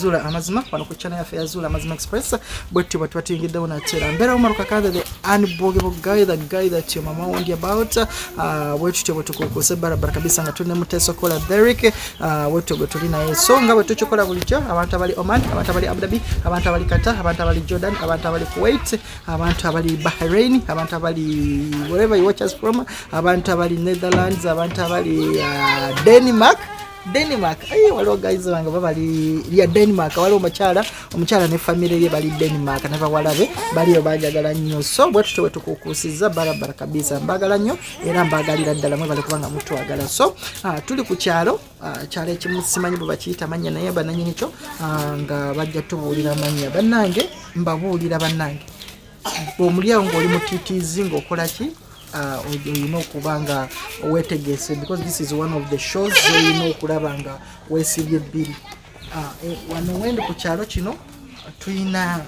zuula amazima wano ku channel yaffe yazuula amazima express. Bwetyo bwe tuba tuyingiddewo mbeera umaru kanze the unbogable guy the guy that your mama warned about. Uh, bwetutyo bwe tukukuuse barabara kabisa. Nga tuli ne muteeso kola Derek uh, bwetyo bwe tuli naye so nga bwe tukikola bulijjo abantu abali oman abantu abali abudabi abantu abali kata abantu abali jordan abantu abali kuwait abantu abali bahrain abantu abali wherever you watch us from abantu abali netherlands abantu abali uh, denmark denmark. Ayi waliwo guys bange babali lya denmark. Waliwo omukyala omukyala ne famire ye bali denmark ne bawalabe baliyo bajagala nnyo. So bwe tukukuusiza barabara kabisa. Mbagala nnyo era mbagalira ddala mwe bali kubanga mutwagala so uh, tuli ku kyalo uh, kyalo ekimu simanyi bwe bakiyita manya naye bananyini kyo uh, nga bajja tubuulira manya. Bannange mbabuulira bannange. Bw'omulyawo ng'oli mutiitiizi ng'okola ki olina okuba nga weetegeese because this is one of the shows olina okulaba nga weesibye ebbiri. Uh, eh, wano wendi ku kyalo kino tulina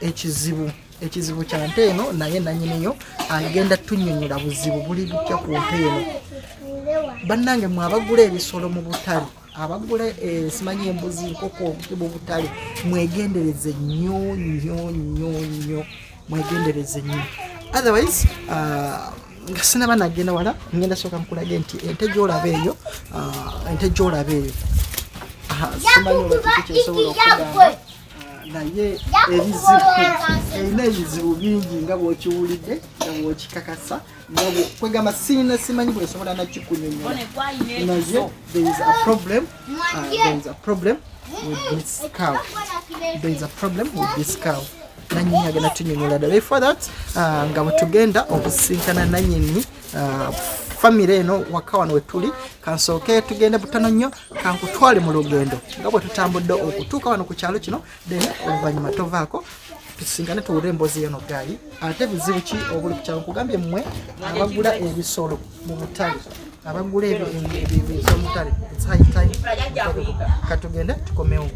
ekizibu ekizibu kya nte eno naye nanyiniyo agenda tunyonyola buzibu buli butya ku nte eno. Bannange mwe abagula ebisolo mu butale abagula eh, simanyi embuzi nkoko obuti mu butale mwegendereze nnyo nnyo nnyo nnyo mwegendereze nnyo otherwise uh, nga sinaba nagenda wala ngenda soka nkulage nti ente gyolaba eyo uh, ente gyolaba eyo. Simanyi oba kiki kyesobola okugamba Ah, naye ebizibu erina ebizibu bingi nga bwokiwulidde nga bwokikakasa kwegamba siina simanyi bwesobola nakikunyonyola naye there is a problem uh, there is a problem with this cow. There is a problem with this cow nanyini agenda tunyonyola dda before that uh, nga bwe tugenda okusinkana nanyini uh, famire eno waka wano wetuli kansooke tugende butono nnyo kankutwale mu lugendo nga bwe tutambudde okutuuka wano ku kyalo kino then oluvannyuma tovaako tusinkane tuwulire emboozi yono gaali ate bizibu ki obuli ku kyalo nkugambye mmwe abagula ebisolo mu butale abagula ebisolo mu butale its high time katugende tukomewo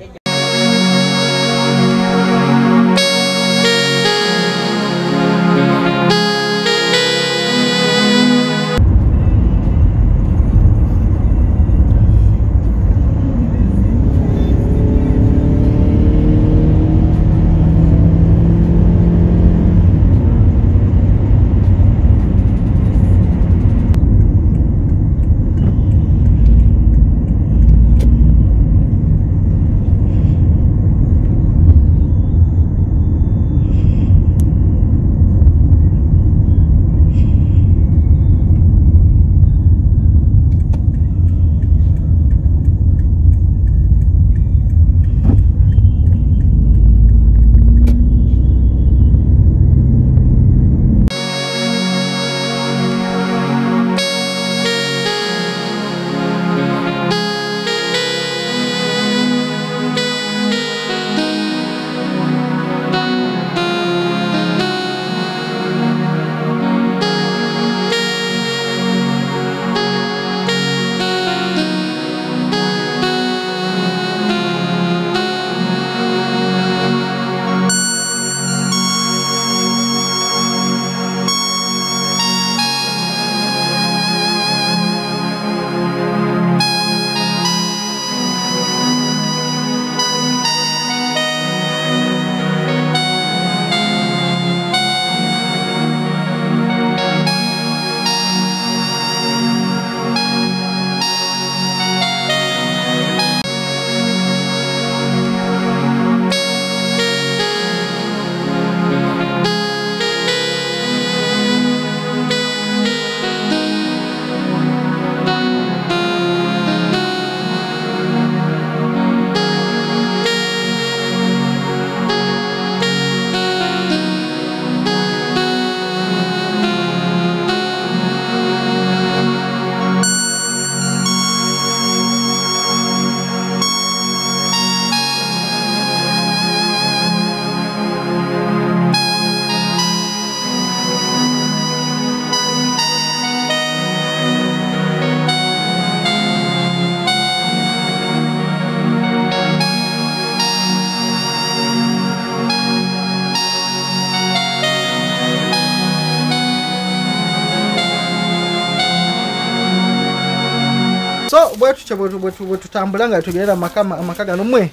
bwetutyo bwe tutambula nga tugerera amaka gano mwe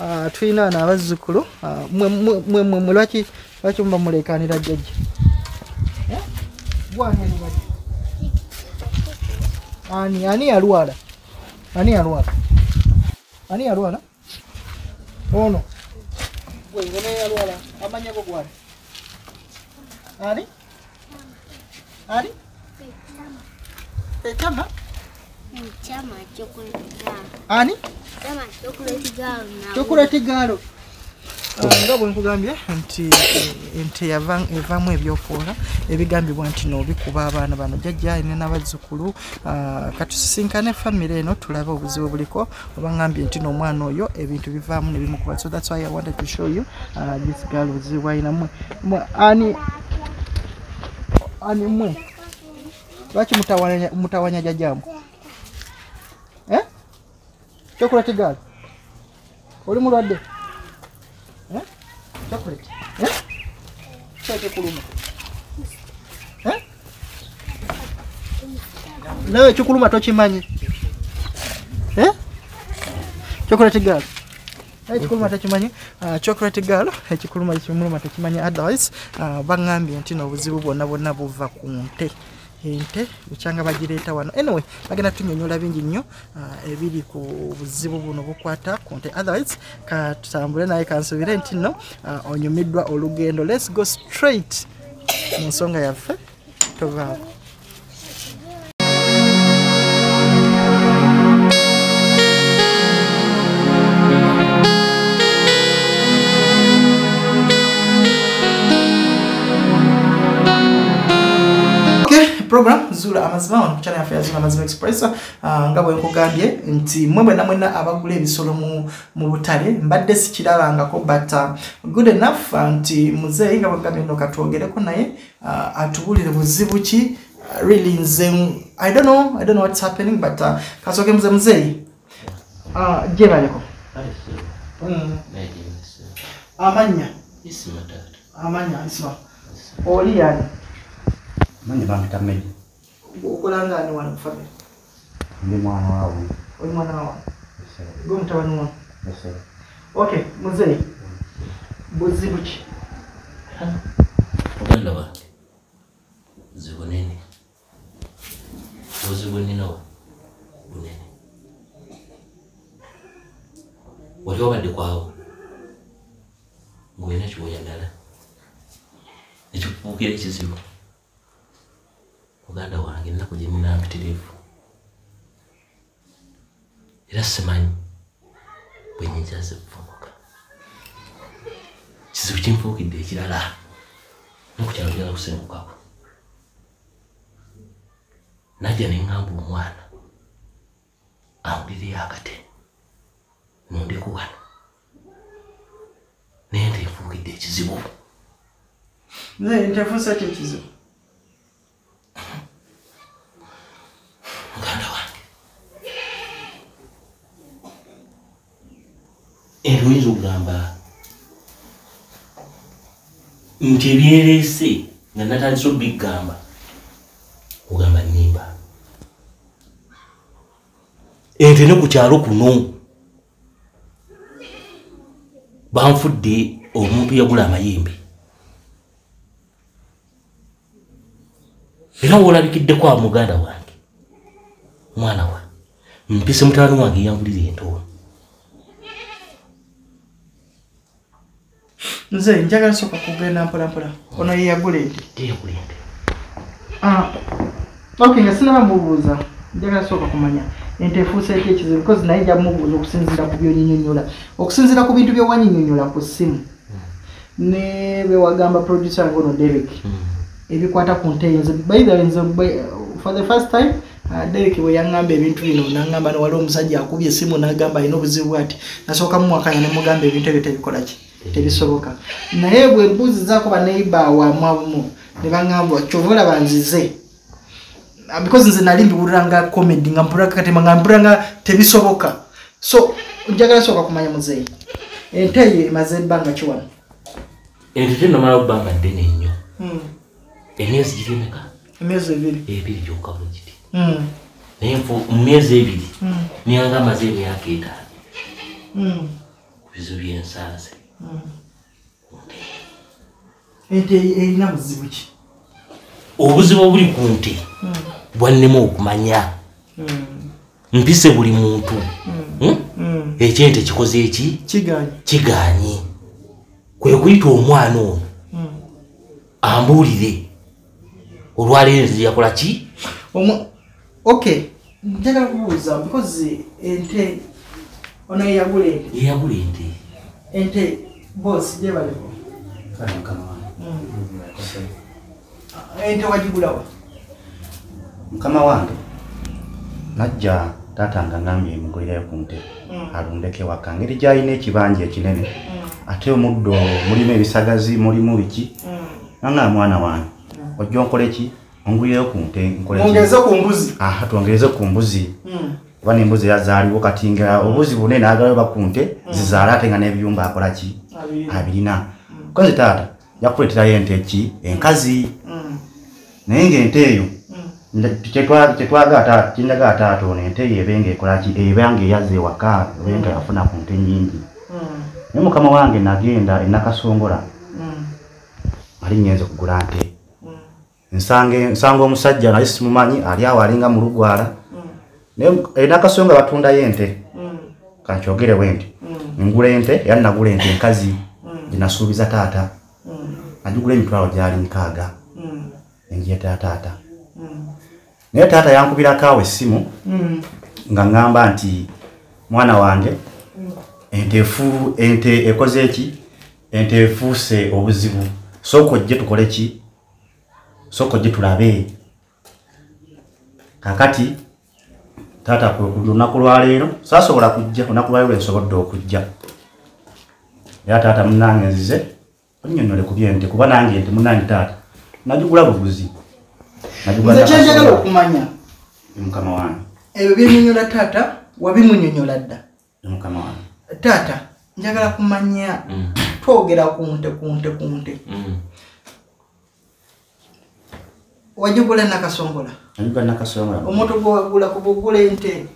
ah, tulina wano abazzukulu ah, mwe- mwe- mwe mwe- mwe lwaki lwaki muba mulekanira jjajja? Eh? ani ani yalwala ani yalwala ani yalwala ono? Gwe ngene yalwala amanyako gwani ani? Ani? Etama Chama chocolate girl. ani? Chama chocolate girl na. chocolate gaalo nga bwe nkugambye nti ente evaamu ebyokwoola ebigambibwa nti noobikuba abaana bano. Jjajja alina n'abazzukulu ah, katusisinkane famire eno tulabe obuzibu buliko. Oba ngambye nti n'omwana oyo ebintu bivaamu ne bimukuba. So thats why i wanted to show you uh, this girl obuzibu bwalina mwe. Mwe- ani ani mwe? Lwaki mutawanya- eh? Chocolate gaalo oli mulwadde? Eh? chocolate. Eh? kyeke kuluma. Eh? nawe ekikuluma tokimanyi. Eh? chocolate gaalo ekikuluma tekimanyi Ah, chocolate gaalo ekikuluma kimuluma tekimanyi otherwise ah, baŋŋambye nti n'obuzibu bwonna bwonna buva ku nte ente bukyanga bagireeta wano. Anyway bagenda tunyonyola bingi nnyo ah, ebiri ku buzibu buno bukwata ku nte. Otherwise katutambule naye kansubire nti nno ah, onyumiddwa olugendo. Lets go straight mu nsonga yaffe tovaako zula amazima wano kuchana yaffe yazula amazima express uh, nga bwe nkugambye nti mwe mwena mwena abagula ebisolo mu, mu butale mbadde sikirabangako but uh, good enough uh, nti muzeeyi nga bwegambye no katwogereko naye atubulire buzibu ki? Really nze i don't know i don't know what's happening but uh, kasooke muze muzeeyi. Uh, gyebaleko mm. amanya. Amanya isma. Oli yani? Manye bampita mmere okolangani wano family. Ndi mwana waabwe oli mwana gwe mutabani wa? Okay muzeeyi buzibu ki muganda wange buzibu ninawo bunene. Wali obadde kwawo kyoyagala ekizibu muganda wange ennaku gyenina mpitirivu era simanyi bwenyinza zivumuka kizibu kinfuukidde ekirala. Nokukyalo gyala kusengukako najja neŋŋamba omwana awulire akate nondeku wano. Naye ntenfuukidde ekizibu. Muzeeyi ntefuusa ki ekizibu ento oyinza okugamba nti ebyereese nga natandisa obigamba ogamba nimba ente ne ku kyalo kuno banfudde omuntu yagula amayembe. Era woolabikiddeko a muganda wange mwana wa mpise mutabani wange yangulira entono nze njagala soka kugenda mpolampola. Ono ente Ah, ok nga sinaba mubuuza njagala soka kumanya. Ente efuuseeko ekizibu? Because naye nja mubuuza okusinziira ku byonyinyonyola okusinziira ku bintu byewanyinyonyola ku ssimu ne bewagamba producer wange ono derek ebikwata ku nte eyo nze by the way nze for the first time uh, derek bwe yaŋŋamba ebintu bino naŋŋamba ne waliwo omusajja akubye esimu n'agamba alina obuzibu ati nasooka mumwakanya ne mugamba ebintu ebyo tebikola ki tebisoboka naye bwe mbuuzizaako baneiba wamwamu ne baŋŋamba kyova olaba nzize. Ah, because nze nali mbiwulira nga comedy nga mpulira katema nga mpulira nga tebisoboka. So njagala sooka kumanya muzeeyi. Ente eyo emaze ebbanga kiwano ente tenamala okubbanga ddene nnyo. Hmm, emyezi giri emeka emyezi ebiri. Ebiri gyokka bwe giti Hmm, naye mu myezi ebiri hmm, niyanga amaze emyaka etaano. Ku bizibu byensanze ente erina buzibu ki? Obuzibu obuli ku nte bwannema okumanya. Mpise buli muntu. Hmm? ekyente kikoze eki? Kiganye kwe kuyita omwana ono ambuulire. Olwaleero ente yakola ki? Okay njagala kubuuza because ente ono eyagula ente? Yeyagula ente. Ente bosi gye baliko wange ente wagigulawa mukama wange najja taata nga ngambye mugulirayo ku nte alundeko ewaka ngeri gyalina ekibanja ekinene ate omuddo mulimu ebisagazi mulimu biki? Nanga mwana wange ojja ki? Ku nte nkole ki? ongeze ku aha twongereze ku mbuzi. Kuba n'embuzi yazaaliwo kati nga obuzi bunene agalayo baku nte zizaala ate nga n'ebiyumba akola ki abirina kozi taata jakuleeterayo ente ki? Enkazi. Naye ngaente eyo kindaga taata ono ente eyo ebe nga ekola ki? Eba nga eyaza ewaka ebe nga yafuna ku nte nyingi naye mukama wange nagenda enakasongola ali nyenze kugula nte. Nsanga omusajja naye simumanyi ali awo alinga mu lugwala. Naye enakasonga batundayo ente. Kankyogerewo ente ngula ente era nagula ente enkazi. Gyenasuubiza taata. Nagigula emitwalo gyali nkaaga. Nengyeta taata naye taata yankubirako awo essimu nga ŋŋamba nti mwana wange ente efu ente ekoze eki ente efuuse obuzibu. Sooka ojje tukole ki? Sooka ojje tulabe. Kakati taata kwe ku lunaku lwaleero saasobola kujja olunaku lwaleero lwensobodde okujja. Era taata munange nzize onyonyole ku byente kuba nange ente munange taata nagigula buguzi. Nze kyenjagala okumanya. Mukama wange. Ebyo byenyonyola taata wabimunyonyola dda. Mukama wange. Taata njagala kumanya twogera ku nte ku nte ku nte nakasongola nagigula nakasongola omuntu gwewagula kubugula ente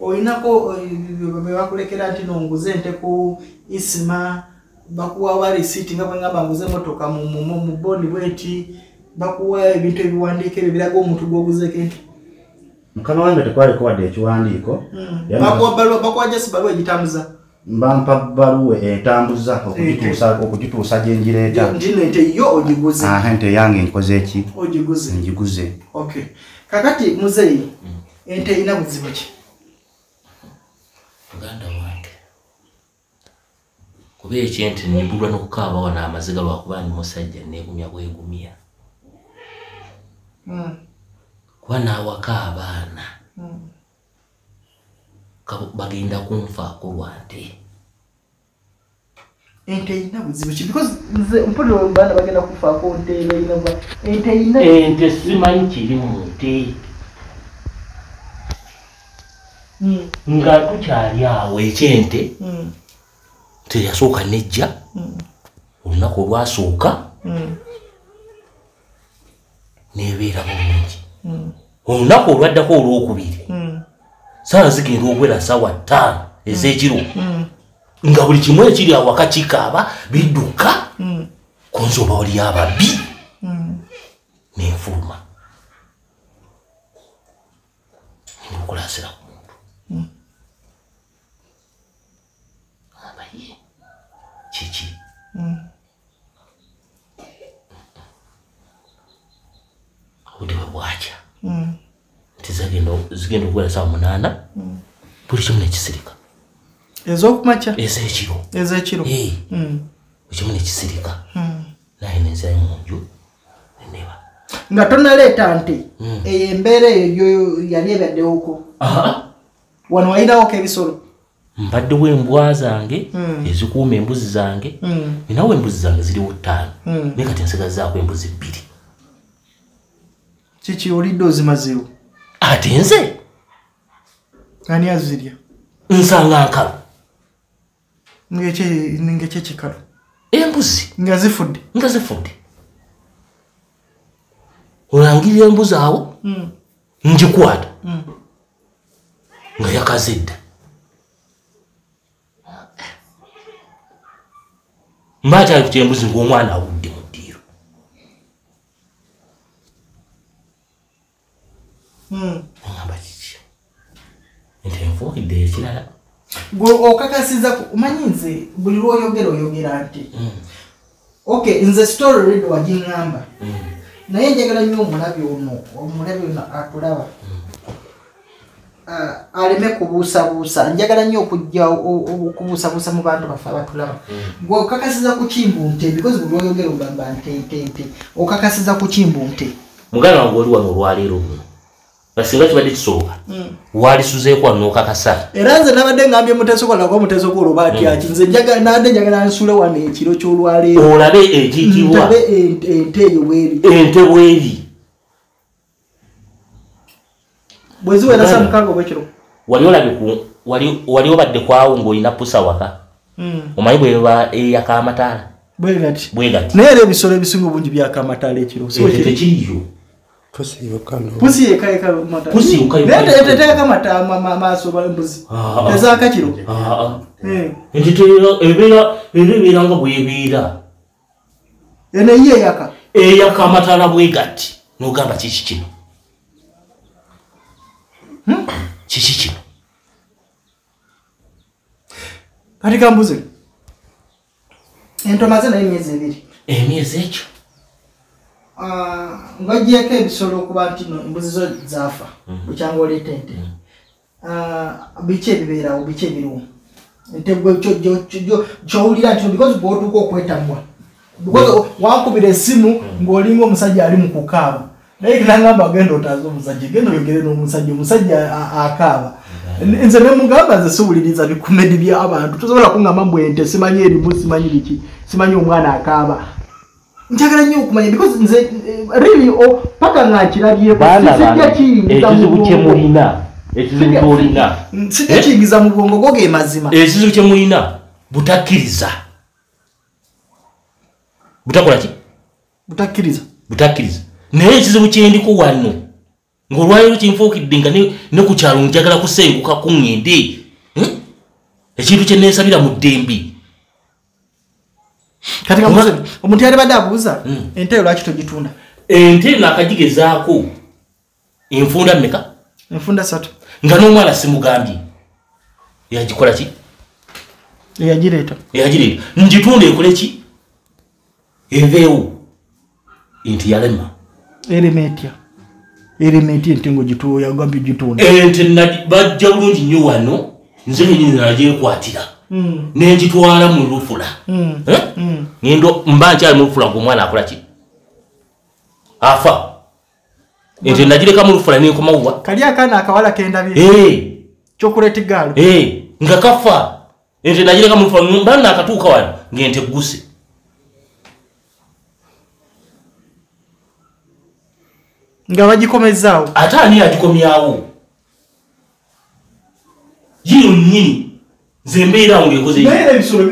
olinako bebakulekera nti nonguza ente ku isima bakuwawa risiiti nga bwengamba nguza emotoka mu- mu mu- bondi bweti bakuwa ebintu ebiwandiiko ebyo biraga omuntu gwoguzeko ente. Mukama wange tekwaliko wadde ekiwandiiko. Era nga- bakuwa baluwa bakuwa jasi baluwa egitambuza mbampa baluwa etambuza okugituusa okugituusa gyenjireeta ndino ente yo ogiguze. Aha ente yange nkoze eki ogiguze. Ngiguze. Okay kakati muzeeyi ente erina buzibu ki? Muganda wange kuba ekyente nibulwa nokukaaba wano amaziga lwakuba ndi musajja negumya bwegumya. Kuba nawaka abaana. Kabo- bagenda kunfaako lwa nte ente erina buzibu ki? Because nze mpulira baana bagenda kufaako nte erina bwa ente erina ente simanyi kiri mu nte. Mm, nga tukyali awo ekyente mm, teyasooka nejja. Olunaku olwasooka mm, nebeera bulungi. Olunaku olwaddako olwokubiri mm, saala zigenda okwera sawa ttaano ez'ekiro. Nga buli kimu ekiri awaka kikaaba bidduka ku nzoba oli ababbi nenfuluma okulasira ku muntu. Abaye kiki? Obudde bwe bwakya zigenda okuwera sawa munaana buli kimu nekisirika. Ez'okumakya ez'ekiro. Ez'ekiro. Eh, Mm, buli kimu nekisirika. Mm. naye nenzirayo munju neneba nga tonaleeta nte eyo embeera eyo yali ebaddewoko wano walinawoka ebisolo? Mbaddewo embwa zange ezikuuma embuzi zange. Ninawo embuzi zange ziriwo ttaano. Naye kati nsigazaako embuzi bbiri. Kiki olidde ozimazeewo ate nze ani azirya? Nsanga nkalo ngaekyekikalo embuzi. Nga zifudde? Nga zifudde. Olangirira embuzi awo? Mm, ngikwata. Mm. nga yakaze dda mba akyali kutya embuzi ngaomwana awudde mu ddiiro agamba kiki nti enfuukidde ekirala gwe okakasiza omanyi nze buli lwoyogera oyogera nti? Ok nze story redo wagiŋŋamba naye njagala nnyo omulabi ono omulabi ono atulaba Ah, aleme kubuusabuusa. Njagala nnyo okujja okubuusabuusa mu bantu baffe abatulaba. Gwe okakasiza ku kimbu nte because buli lwoyogera ogamba nte nte nte. Okakasiza ku kimbu nte. Muganda wange oli wano olwaleero basinga kibadde kisooka walisuzeeko wano n'okakasa. Era nze nabadde ngambye mutesokolako mutesokola oba atyaki nze nabadde njagala nsule wano ekiro kyolwaleero. Olabe ekiikibwa ndabe ente eyo bweri. Ente bweri. Bweziwera sa Uganda. mukaaga obwekiro wali olabe wali wali obadde kwawo ng'olina pusa waka. Omanyi bweba eyaka amataala bwe gati. Bwe gati. Naye era ebisolo ebisinga obungi byakamatala ekiro So ente kiri- tekiriyo pusi yokano pusi yekayeka mata- Pusi yokka naye yokka. teteka mata ma- ma- maaso ba embuzi Ah, ah. tezaaka kiro. Ah, ah. Eh. teera- ebeera era ebeera nga bwebeera eno ye eyaka. Eyaka amataala bwe gati n'ogamba kiki kino? Kiki kino? Kati kambuzi entomaze naye emyezi ebiri. Emyezi ekyo ng'ogyeko ebisolo okuba nti no embuzi zo zaafa bukyanga oleeta ente Ah, biki ebibeerawo biki ebiriwo? Ente gwe kyo- kyo- kyo- kyowulira nti because bwotuuka okwetambwa because wankubira essimu ng'olinga omusajja ali mu kukaaba. Naye kinagamba genda otaaze omusajja genda oyogere n'omusajja omusajja akaaba. Nze nemugamba nze siwuliriza bikumedi by'abantu tosobola kuŋŋamba mbw ente simanyi erimu simanyi biki simanyi omwana akaaba njagala nnyo okumanya because nze eh, really paka nga nkirabyeko sijja kiyingiza ekizibu kye mulina ekizibu kyolina. sijja kiyingiza mu bwongo go ge mazima. Ekizibu kye mulina butakkiriza butakola ki? Butakkiriza butakkiriza naye ekizibu kyendiko wano ng'olwaliro kinfuukidde nga ne- ku kyalo njagala kusenguka ku ŋŋende Hmm? ekintu kye neesabira mu ddembe kati omuntu yali badde abuuza Mm. ente eyo lwaki togitunda? Ente naakagigezaako enfunda mmeka? Enfunda satu nga n'omwana simugambye. Yagikola ki? Eyagireeta. Eyagireeta. Ngitunda ekole ki? Eveewo enti yalema. Erema etya? Erema etya ente ngaogiyagambye gitunda? Ente bajja bulungi nnyo wano nze kenyini nagyekwatira nengitwala mu lufula Eh? ngendo mba nkyali mu lufula ngaomwana akola ki? Afa. Ente nagireka mu lufula nenkomawuwa kali akaana akawala kendabye kyokuleta egaalo nga kafa. Ente nagireka mu lufula mba nakatuuka wano. Ngente guse nga bagikomezaawo. Ate ani yagikomyawo yiyo nnyini nze mbeerawo ngaekoze naye ebisolo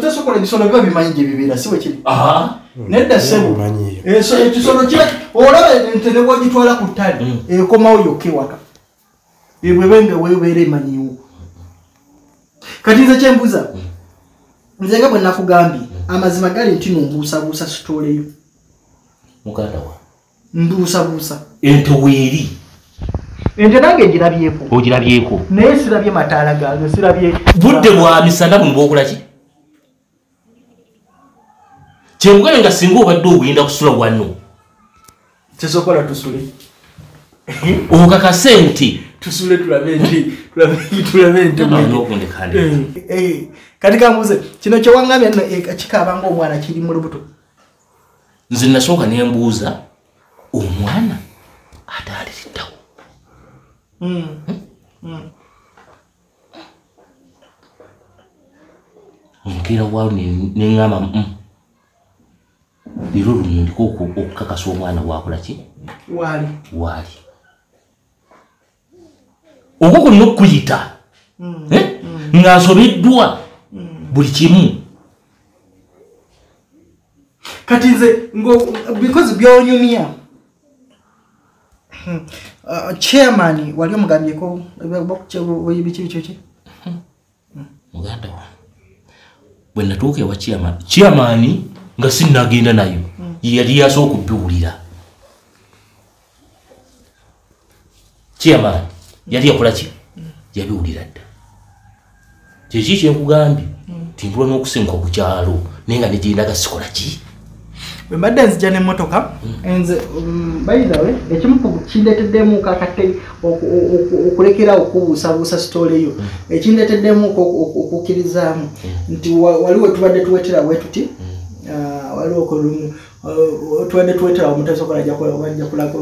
tesokola ebisolo biba bimanyi gye bibeera si bwekiri Aha. nedda sebo. Eso- ekisolo kiba olaba ente ne bwagitwala ku ttale ekomawo yokka ewaka ebwebe nga webeera emanyiwo kati nze kyembuuza nze nga bwe nakugambye amazima gali nti nombuusabuusa sitoleyo muganda wa mbuusabuusa ente weeri ente nange ngirabyeko ogirabyeko naye sirabye mataala gange sirabye budde bwa misana buno bwokola ki? Kyemugabe nga singa obadde ogenda kusula wano tesokola tusule. okakase nti tusule tulabe nti Eh, eh, kati kambuze kino kyewaŋŋambye nno eh, kikaaba ngaomwana kiri mu lubuto. Nze nasooka nembuuza omwana omukeera waawo neŋŋamba "Mm, leero luno ndiko oku- okukakasa omwana wakola ki? Waali waali okwo kulina okukuyita Eh? nga nsobeddwa buli kimu. Kati nze because byonyumya. Hmm. Chairman wali omugambyeko biki biki biki muganda wa bwe natuuka ewa chairman chairman nga sinnagenda nayo yali yasooka okubiwulira chairman yali yakola ki? Yabiwulira dda. Kyeki kyenkugambye timpula n'okusenguka ku kyalo naye nga negendaga sikola ki bwe mbadde nzija n'emmotoka nze um, by the way ekimu ku kindeeteddemu kakate okulekerawo okubuusabuusa sitole yo ekindeeteddemu oku- oku- okukkirizaamu nti wa- waliwo tubadde tuwetera bwe tuti ah, waliwo kolumu tubadde tuwetera awo mutesi okola wajja kulako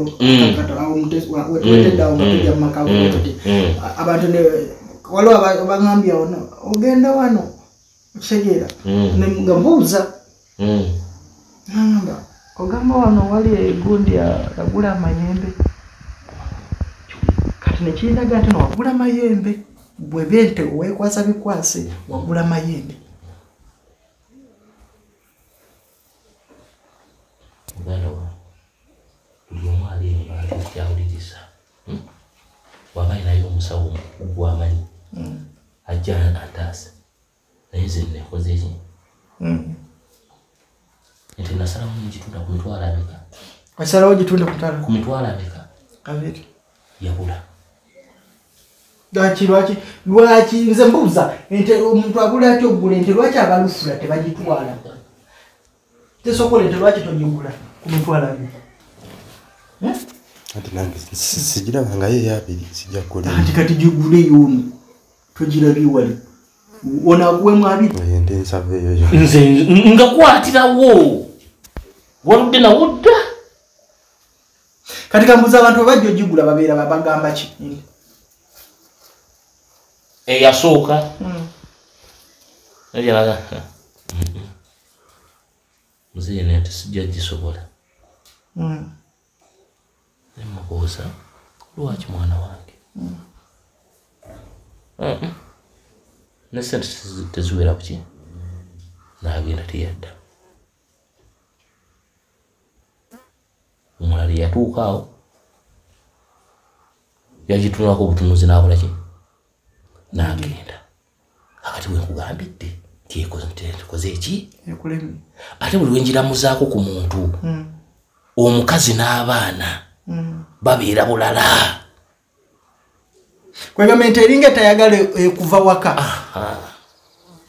wetuwetedde awo nga tujja mu maka bwe tuti. Mm. Abantu waliwo aba- abagambye ono ogenda wano okitegeera Mm. Nga mbuuza Ngamba ogamba wano wali egundi ya- yagula amayembe. Kati nekindaga nti no wagula mayembe bwebe nte wekwasa bikwase wagula mayembe muganda wa buli omu alimba alikyawuliriza waba ayinayo omusawo gwamanyi. Ajja antaasa naye ze nekoze ki nti nasalamu ngitunda ku mitwalo ameka osalawo gitunde kutala ku mitwalo ameka kabiri yabula lwaki lwaki lwaki nze mbuuza ente omuntu agula ati ogula ente? Lwaki abalufula tebagitwala? Tesokola ente lwaki togigula ku mitwalo abiri Eh? ati nange si- sigiraba nga ye yabiri sijja kukola anti kati gigule yono togirabye wali. Onaakuwemu abiri ente ensava eyo yo nze ngakwatirawo waludde nawo dda kati kambuza abantu bebajja ogigula babeera babagamba ki? Eyasooka nalyalaga muzeyi naye tesijja gisobola. Nemubuuza lwaki mwana wange? Mm-mm. ne sente teziwera kuki nagenda teyadda omulala yatuuka awo yagitunulako obutunuzi nakola ki? Nagenda. Akati wenkugambidde tikoze eki ate buli wenjiramuzaako ku muntu omukazi n'abaana babeera bulala. Kwegamba ente eringa etayagala ekuva waka.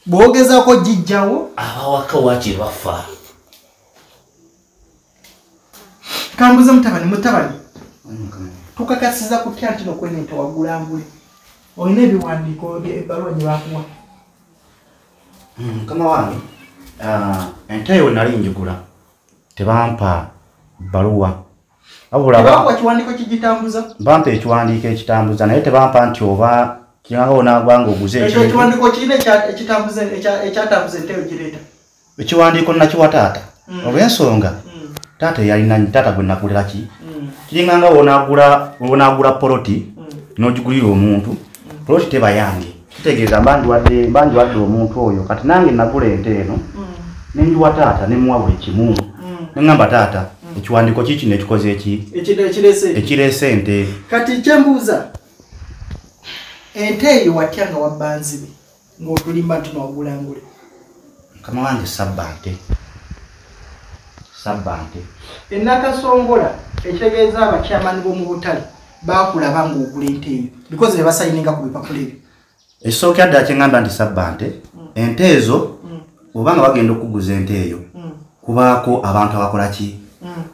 Bwogezaako gijjawo abawaka wakye kambuze mutabani mutabani. Tukakasiza kutya nti nokwena ente wagulambule olina ebiwandiiko ebbaluwa gye bakuwa. Mukama wange ah, ente eyo nali njigula tebampa baluwa wabula kiwandiiko kigitambuza bampa ekiwandiiko ekitambuza naye tebampa nti oba kiranga onaagwa nga oguze ekiwandiiko kirina ekyatambuza ente eyo gireeta. Ekiwandiiko nakiwa taata. Olw'ensonga taata eyalina taata gwe nagulira ki? Kiringanga wonaagula wonaagula poloti n'ogigulira omuntu poloti teba yange kitegeeza mbandiwadde mbandiwadde omuntu oyo kati nange nagula ente eno nenjiwa taata nemuwa buli kimu. Neŋŋamba taata ekiwandiiko kiki nekikoze eki? Ekireese. Ekireese ente. Kati kyembuuza ente eyo watya nga wabbanzibe ng'otulimba nti nowagulangule mukama wange sabba nte sabba nte enakasongola ekitegeeza abakyamani b'omu butale bakulaba ng'ogula ente eyo because bebasayininga ku bipapula ebyo. Ekisookera ddala kyeŋŋamba nti sabba nte ente ezo oba nga bagenda okuguza ente eyo kubaako abantu abakola ki?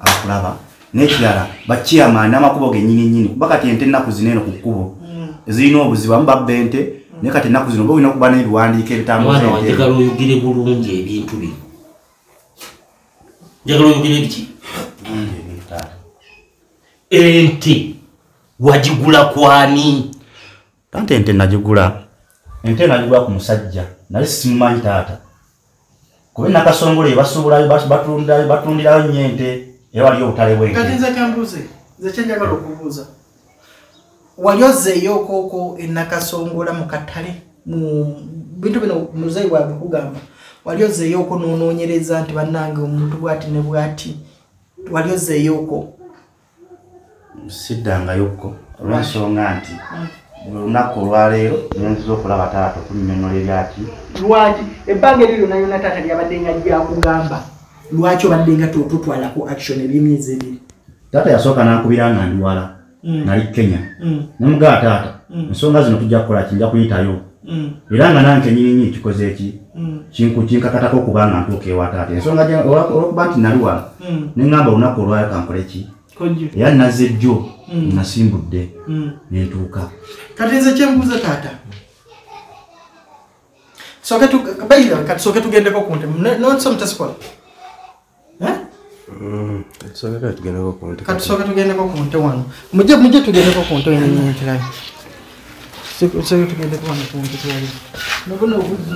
Abakulaba n'ekirala bakiyamaani n'amakubo gennyini nnyini kuba kati ente ennaku zino eno ku kkubo ezirina obuzibu amu babba ente naye kati ennaku zino oba olina okuba n'ebiwandiiko ebitambuza ente oyogere bulungi ebintu bino njagala oyogere biki ente wagigula kwani taata ente nagigula ente nagigula ku musajja. Nali simumanyi taata kuba nakasongole basuubulayo batundirayo nnyo ente. Era waliyo obutale kati bw'ente nze kyenjagala okubuuza wali ozzeeyo okooko enakasongola mu katale mu bintu bino muzeyi bwabwe kugamba wali ozzeeyo oko nonoonyereza nti bannange omuntu bwati ne bwati? Wali ozzeeyo oko siddangayokko olwensonga nti olunaku olwaleero nyenziza okulaba taata okunyonyola ebyaki. Lwaki? Ebbanga eryo lyonna lyonna taata lyabadde nga lyakugamba lwaki obadde nga totutwalako action ebyemyezi ebiri? Taata yasooka nankubira nga ndi wala nali kenya. Nemugaa taata ensonga zino tujja kukola ki nja kuyitayo era nga nange nyinyi kikoze eki? Kinku kinkakatako okuba nga ntuuka ewa taata ensonga olwokuba nti nali wala neŋŋamba olunaku olwayo kankole ki? Era nazze jjo nasimbudde nentuuka kati nze kyembuuza taata. Soke tu- bayira kati soke tugendeko ku ntemu nonso mutasikola soka kati tugendeko ku nte kati soke tugendeko ku nte wano mujje mujje tugendeko ku nte enyenyenterayo soke tugendeko wano ku nte twali nobona obudde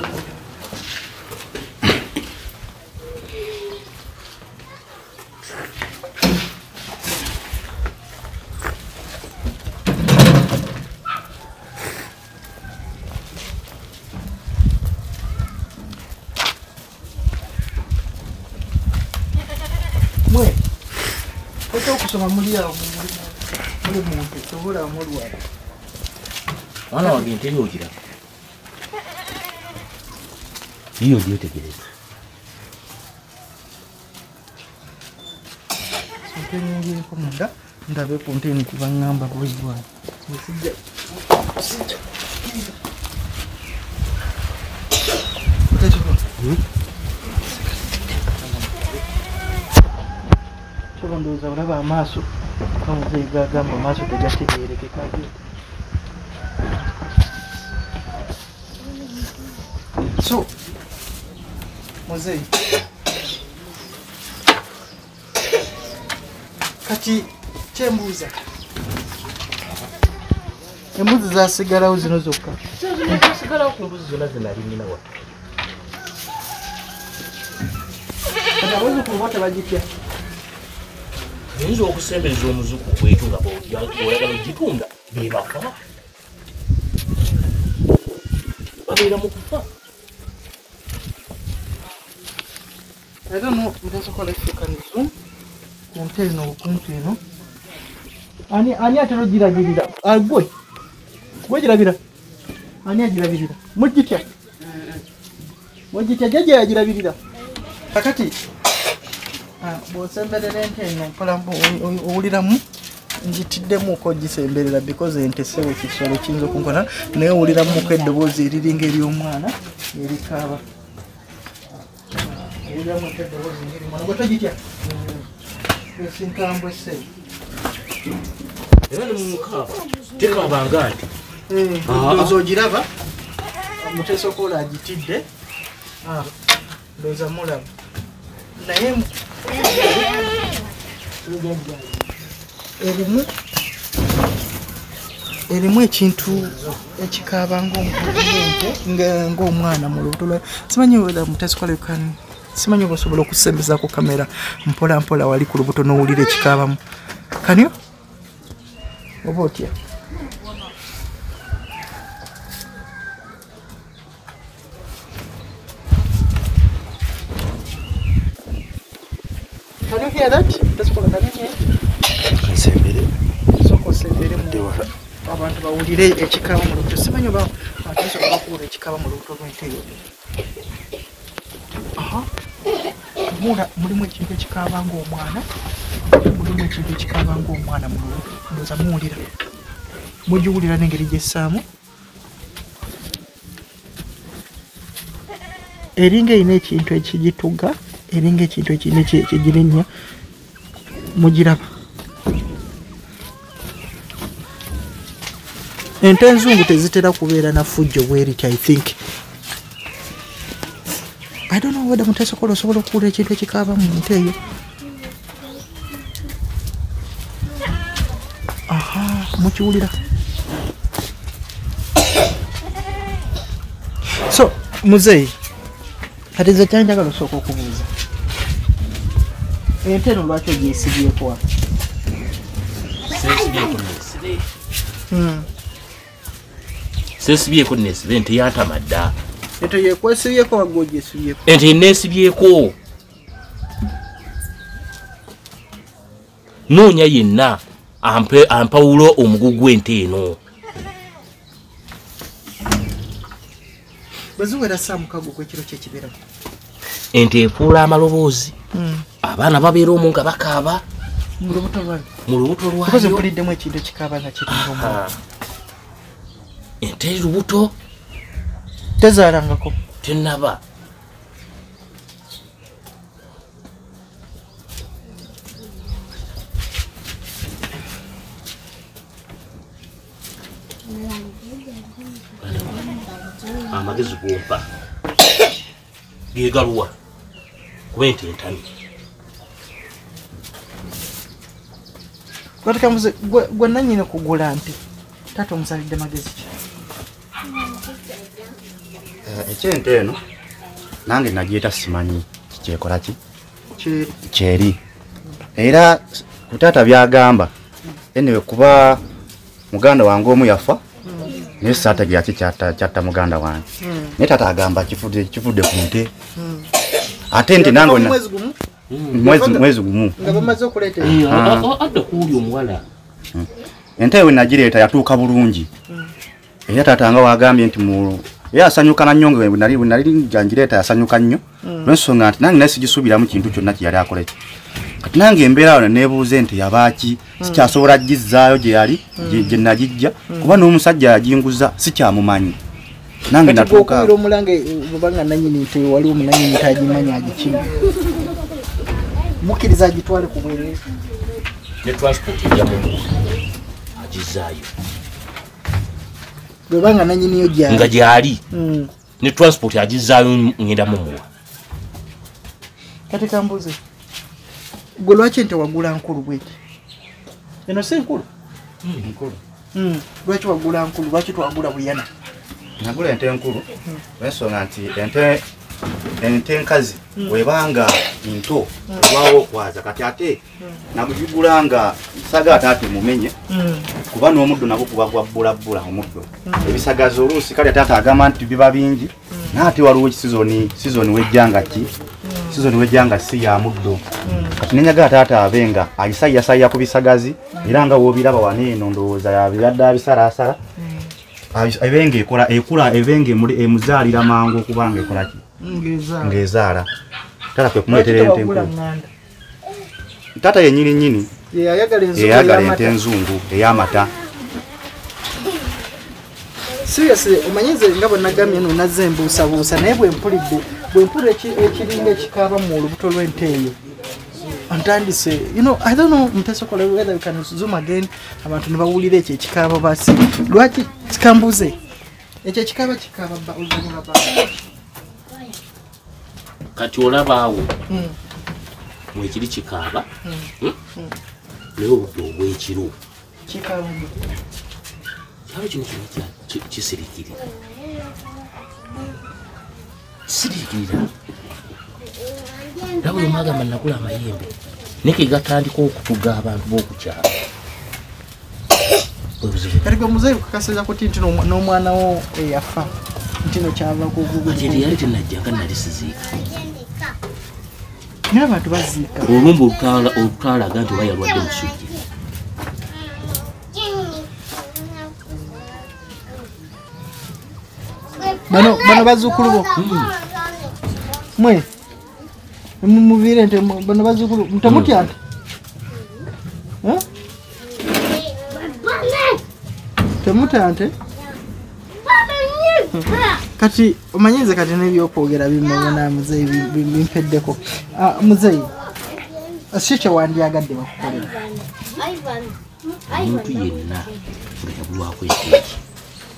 mwe ete okusoma muli awo muli- muli muntu tobola mulwala mwana wange nteri ogira iyo gyetegereza soke nyingireko munda ndabe ku nteni kubaŋŋamba bwegwana kyoba ndowooza olaba amaaso. Omuzeeyi gagamba amaaso tegategeerekeka so muzeeyi kati kyembuuza embuzi zasigalawo zino zokka sigalawo ku mbuzi zonna zenalimina wa kati abazukulu bo tebagitya oyinza okusembereza omuzuku gwetu nga ogitunda bebafa babeera mu kufa era no ntasokola effukanizo ku nte eno okumpi eno ani ani atera ogirabirira Ah, gwe gwe girabira ani agirabirira mugitya mugitya jjajja yagirabirira kakati ah, bw'osemberera ente eno mpola mpo- o- o- owuliramu njitiddemuko ogisemberera because ente sewo kisolo kiyinza okunkona naye owuliramuko eddoboozi eriringa ery'omwana erikaaba owuliramu eddoboozi ng'eryomwana gwe togitya esinkambwe sewo era ne mumukaaba tekabanga nti ndowooza ogiraba muteesokola agitidde. Ah, ndowooza mulaba naye mu- erimu erimu ekintu ekikaaba ngaomuente ngaomwana mu lubuto lwa simanyi whether muteesokola kan simanyi oba osobola okusembeza ku kamera mpola mpola wali ku lubuto n'owulira ekikaabamu. Kanyo? Oba otya? Can you hear that? Can you hear? kansembere Soko osembere mu- abantu bawulire ekikaaba mu lubuto. Simanyi oba abantu basobola bakuwula ekikaaba mu lubuto lw'ente eyo Aha. Mula mulimu ekintu ekikaaba ngaomwana mulimu ekintu ekikaaba ngaomwana mu lubuto ndowooza muwulira. Mugiwulira n'engeri gyessaamu eringa erina ekintu ekigituga eringa ekintu ekirina ekigirinya mugiraba. Ente enzungu tezitera kubeera na fujjo bwerit i think i don't know whether mutesokola osobola okuwula ekintu ekikaaba mu nte eyo aha mukiwulira so muzeeyi kati nze kyanjagala osooka okubuuza ente eno lwaki ogyesibyeko wa sensibyeko nesibe Hmm. ente yantama dda ente yekwesibyeko wagwe ogyesibyeko ente yeneesibyeko noonya yenna ampawula omugu gw'ente eno. Bweziwera saa mukago gwekiro kyekibeeraku ente efuula amaloboozi. Hmm. Abaana babeera omu nga bakaaba. Mu lubuto lwayo. Ente lubuto. Tezaalangako tenaba. Amagezi gompa. Gegaluwa kuba ente entami. Gwatikambuze gwe nanyini kugula nti taata omusalidde magezi ki ekyente eno nange nagiyita simanyi kikyekola ki? Kyeri. Era ku taata byagamba enewe kuba muganda wange omu yafa naye saategera ki kyatta kyatta muganda wange. Naye taata agamba kivudde ku nte. Ate nti nange mwezi gumu? Mwezi mwezi gumu. nga bamaze okuleeta adda kuwuli omuwala. Ente we nagireeta yatuuka bulungi. Era taata nga wagambye nti mu era asanyuka nannyo nga bwe nali bwe nali jangireeta yasanyuka nnyo. Lwensonga nti nange naye sigisuubiramu kintu kyonna kye yali akoleki kati nange embeera awo nebuuze nti yabaaki sikyasobola gizzaayo gye yali gye- gye nagijja. Kuba n'omusajja yajinguza sikyamumanyi. Nange kati natuuka gweokubira omulange bwebanga nanyini nti wali omunanyini nti agimanya agikima. Mukkiriza agitwale ku bwerere ne transport ejja mu agizaayo bwebanga nanyiniyo nga gyali. Gyali. Mm. ne transport agizaayo ngenda mumuwa kati kambuze gwe lwaki ente wagula nkulu bweti? eno si nkulu? Mm. lwaki wagula nkulu? Lwaki twagula buyana? Nagula ente enkulu lwensonga nti ente ente enkazi webanga nto olwawo okwaza kati ate nagugigula nga saga ate ate mumenye kuba n'omuddo nagwo kuba gwa bbulabbula omuddo. Ebisagazi oluusi kale taata agamba nti biba bingi naate waliwo sizoni sizoni wejjanga ki? Sizoni wejjanga si ya muddo. Kati nenyaga taata abe nga ayisayasaya ku bisagazi era nga woobiraba waneeno ndowooza yabibadde abisalaasala Abis- ebe nga ekola ekula ebe nga emuli- emuzaalira mangu okuba nga ekola ki? ngeza ng'ezaala taata kwe kumuleetera ente enkulu. taata yennyini nnyini? Yeyayagala enzuku eyagala ey'amata. ente enzungu ey'amata. Seriously omanyize nga bwe nagambye no nazze embuusabuusa naye bwe mpulidde bwe mpulira eki- ekiringa ekikaaba mu olubuto lw'ente eyo. Ntandise you know i don't know mtesokola whether we can zoom again abantu ne bawulira ekyo ekikaaba basi. Lwaki kikambuze? Ekyo ekikaaba kikaaba oluvannyuma bba kati olabaawo Mm. mwekiri kikaaba hmm? naye obudde obwekiro. Kyalo kino kino kisirikirira. Sirikirira. Era buli mwagamba nagula amayembe neke gatandika okutuga abantu buzibu. Kati gwe muzeeyi kukakasiriza kuti nti n'omwa- n'omwana wo eyafa nti no kyava kati eriyali tenajjanga nali siziika. Naye abantu baziika. Olumbe olutalaga nti oba yalwadde musujja bano bano bazzukulu bo. Mwe mumuviire nti bano bazzukulu temutya nti temutya nti kati omanyize kati nebyokwogera bimabona muzeeyi bi- bi- bimpeddeko. Ah, muzeeyi si kyewandyagadde bakukolera omuntu yenna nga yabulwako ekinki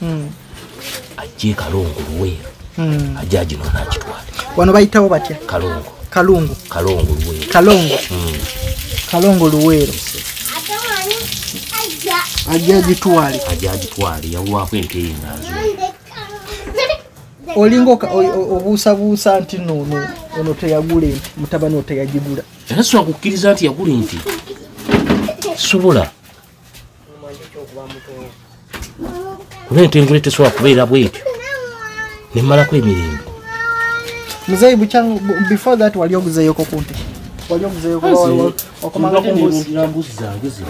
Mm, ajje kalongo luweero mm. ajja gino nakitwale wano bayitawo batya? Kalongo. Kalungu. Kalongo luweero. Kalongo. Mm. kalongo luweero. Ajja. Gitwale ajja agitwale yabulwako ente ye nazo olinga oka- o- o- obuusabuusa nti noono ono teyagula enti mutabani oteyagigula era sobola kukkiriza nti yagula enti sobola. Kuba ente engule tesobola kubeera bwetyo. Nemalako emirembe. Muzeeyi bukyangu bu- before that wali oguzeyoko ku nti wali oguzeyoko okomangako embuzi mbuzi? zange zino.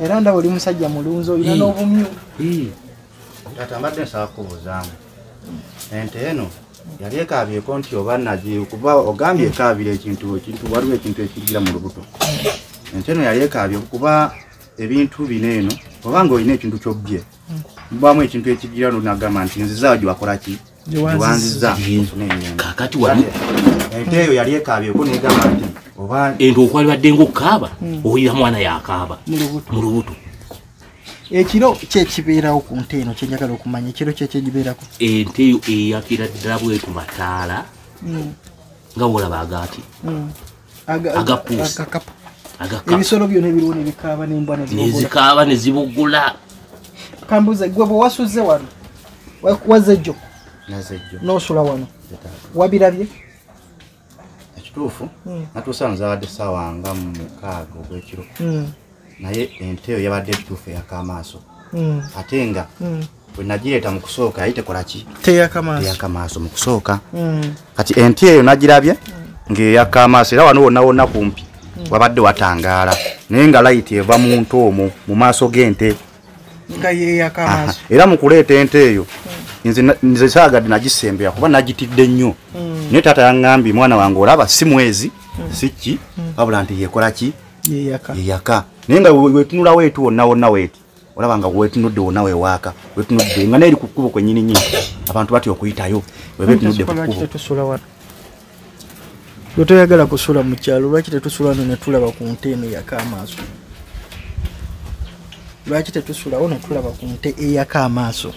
Era ndaba oli musajja mulunzi olina n'obumyu. Taata mbadde nsaba kubuuzaamu ente eno yali ekaabyeko nti oba nagi kuba ogambye ekaabira ekintu ekintu waliwo ekintu ekigira mu lubuto. Ente eno yali ekaabye kuba ebintu bino eno oba nga olina ekintu kyobbye mubaamu ekintu ekigira nagamba nti nzizaawo gyewakola ki? Gyewanziza. gyewanziza kakati wano ente eyo yali ekaabyeko negamba nti oba ente okwalibadde ngaokukaaba owulira mwana yakaaba Mu lubuto. Ekiro kyekibeerawo ku nte eno kyenjagala okumanya ekiro kyekyegibeerako ente eyo eyakira ddala bwetu mataala nga bwolaba agati Agapuusi. agakapu. Agaka ebisolo byona ebiriwo nebikaaba nembwa nezikaaba nezibugula kambuze gwe bwe wasuze wano wa- wazejjo nazejjo nosula wano. Wabirabye? Ekituufu Mm. natuusa nzawadde saawa nga mu mukaaga ogwekiro. Mm, naye ente eyo yabadde ekituufu eyaka amaaso mm, ate nga mm. bwe nagireeta mu kusooka yali tekolaki teyaka maaso eyaka maaso mu kusooka. Mm, kati ente eyo nagirabye ng'eyaka amaaso era wano wonna wonna kumpi wabadde watangaala. Naye nga layiti eva mu nte omwo mu maaso g'ente. Era mu kuleeta ente eyo nze saagadde nagisembera kuba nagitidde nnyo. Naye taata yaŋŋambye mwana wange olaba si mwezi si ki? Wabula nti yekola ki? Yeyaka naye nga we- wetunula weetu wonna wonna weeti olaba nga wetunudde wonna wewaaka wetunudde nga naeri ku kkubo kwenyini nyini abantu batya okuyitayo? Weba etunudde ku lwaki kkubo. tetusula wano lwe toyagala kusula mu kyalo lwaki tetusula wano netulaba ku nte eno eyaka amaaso lwaki tetusulawo netulaba ku nte eyaka amaaso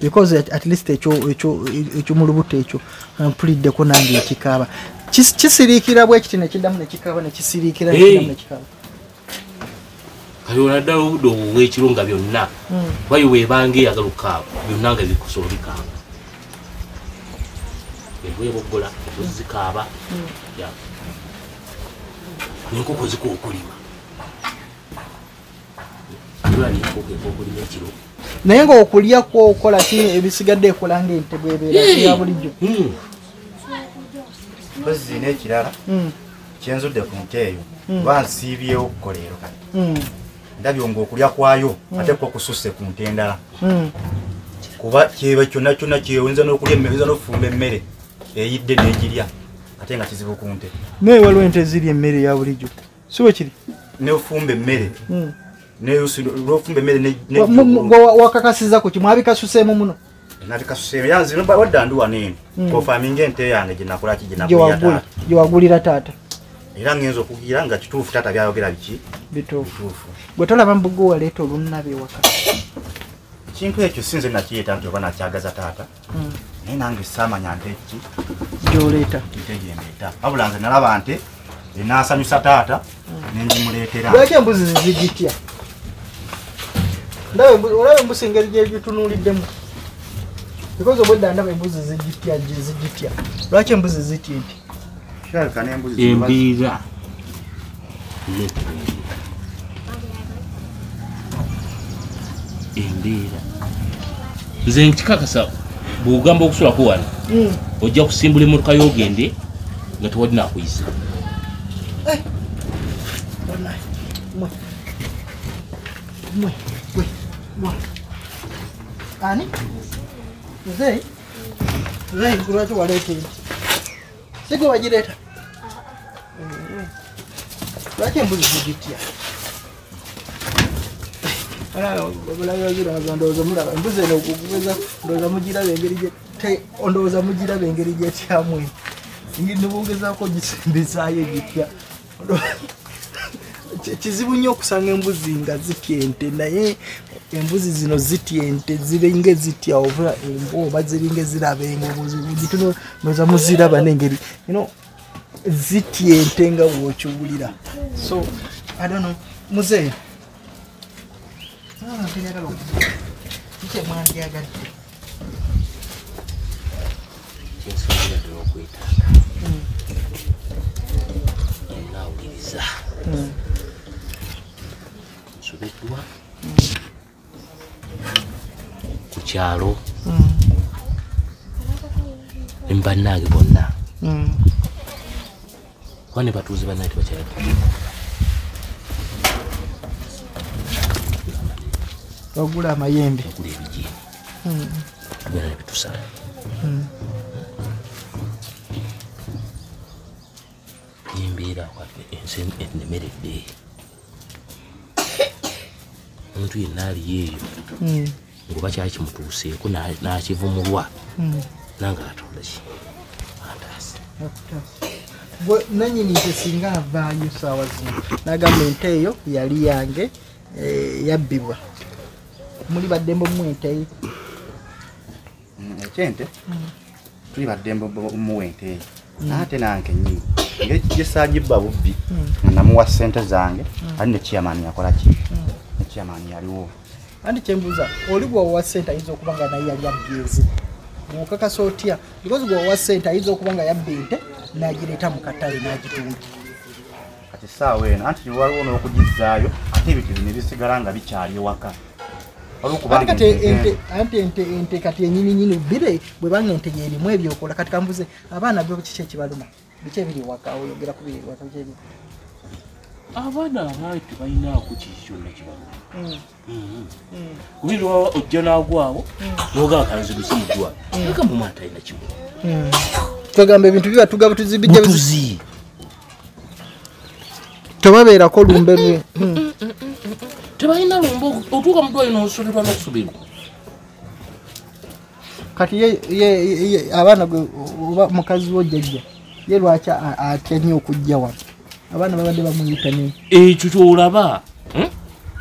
because at, least ekyo ekyo ekyo mu lubuto ekyo mpuliddeko nange ekikaaba. Kis- kisiriikira bwe kiti nekiddamu nekikaaba nekisiriikira nekiddamu nekikaaba kati oladdala obudde obwo bwekiro nga byonna wayo webanga eyagala okukaaba byonna nga bikusobola bikaaba ebwebogola ezikaaba Ya. nenkoko zikookulima olani enkoko ekookulima ekiro. Naye ngaokulyako okola ki ebisigadde ekola ngaente bwebeera ya bulijjo. Hmm. mpozi zina ekirala kyenzudde ku nte eyo kuba nsiibyewo kukoleero kati mm, ndabye ngaokulya kwayo ate kwo kususse ku nte endala. Mm. kuba kyeba kyonna kyonna kyeyinza n'okulya emmere oyinza n'okufumba emmere eyidde n'egirya ate nga kizibu ku nte. Naye waliwo ente ezirya emmere ya bulijjo. Si bwe kiri? Neofumba emmere. Mm. lwofumba emmere wakakasiza ku ki? Mwabikasuseemu muno? Nabikasuseemu. Yanze wadda ndi wano eno kofaminga ente yange gyenakolaki gyewagulira taata era ngenza okugira nga kituufu taata byayogera biki bituufu. Bwe tolaba mbugo waleeta olunabe ewaka ekintu ekyo sinze nakiyeta nti oba nakyagaza taata. Naye nange saamanya nte ki? Gyoleeta. Nte gyembeeta wabula nze nalaba nte enasanyusa taata nengimuleetera lwaki embuzi zizigitya? Olaba embuzi engeri gyegitunuuliddemu because obwedda ndaba embuzi zigitya zigitya lwaki embuzi zitya enti kirabika n'embuzi embiira embiira nze nkikakasa bwogamba okusulako wano ojja kusimbula emotoka y'ogende nga tewali nakuyisa mwa ani muzeyi muzeyi lwaki waleeta enti sigwe wagireeta lwaki embuzi zigitya embuzi eno ndowooza mugiraba engeri ndowooza mugiraba engeri gyetyamu nibogezaako gisembezaayo egitya? Ki- kizibu nnyo okusanga embuzi nga zitya ente naye embuzi zino zitya ente ziringa ezitya oba oba ziringa eziraba engogituno noza muziraba nengeri. You know, zitya ente nga bwokiwulira. So i don't know. Muzeeyi kikyemwandyagadde ensinzira ddala okwetaaga naawuliriza nsobeddwa ku kyalo. Ne bannange bonna kuba ne batuuze bannange tebakyala wagula amayembe bagula ebijini tugenda nebitusala yembeera ensi enemeredde omuntu yenna aliyo eyo Mm. ngoba kyali kimutuuseeko na- nakivumulwa nange atondaki antaasi nanyini nte singa avaayo saawa zino nagamba ente eyo yali yange eh, yabbibwa. Muli baddembe mumwente ekyente? Tuli baddembe omuwa ente eyo. Naate nange nyini engeri gyesagibba bubbi. Namuwa sente zange. Ali ne chairman yakola ki? Ne chairman yaliwo. Anti kyembuuza oli gwewawa sente ayinza okuba nga naye yali abyezi okakasa otya? Because gwewawa sente ayinza okuba nga yabba ente nagireeta mu katale n'agitunda kati saawa eno anti waliwo n'okugizaayo ate ebintu bino bisigala nga bikyali ewaka. Anti ente ente kati enyininyini bire bwe banga ente yerimu ebyokola. Kati kambuze abaana byo kiki ekibaluma biki ebiri ewaka oyogera ku biri ewaka biki ebiri abaana abaali tebalinaako kiki kyonna kibamu kubiri wawa ojja naagwawo nogaba kanziruse mudwala agamba omwana talina kimu twegamba ebintu biba tugaba tuzibijja butuzi tebabeerako lumbe lwe. Hmm. tebalina lumba otuuka mudwali nosoberwa n'okusoberwa kati ye- abaana gwe oba mukazi wo jjajja ye lwaki atya nnyo okujja wano? Abaana babadde bamuyita ne ekyo kyolaba hmm?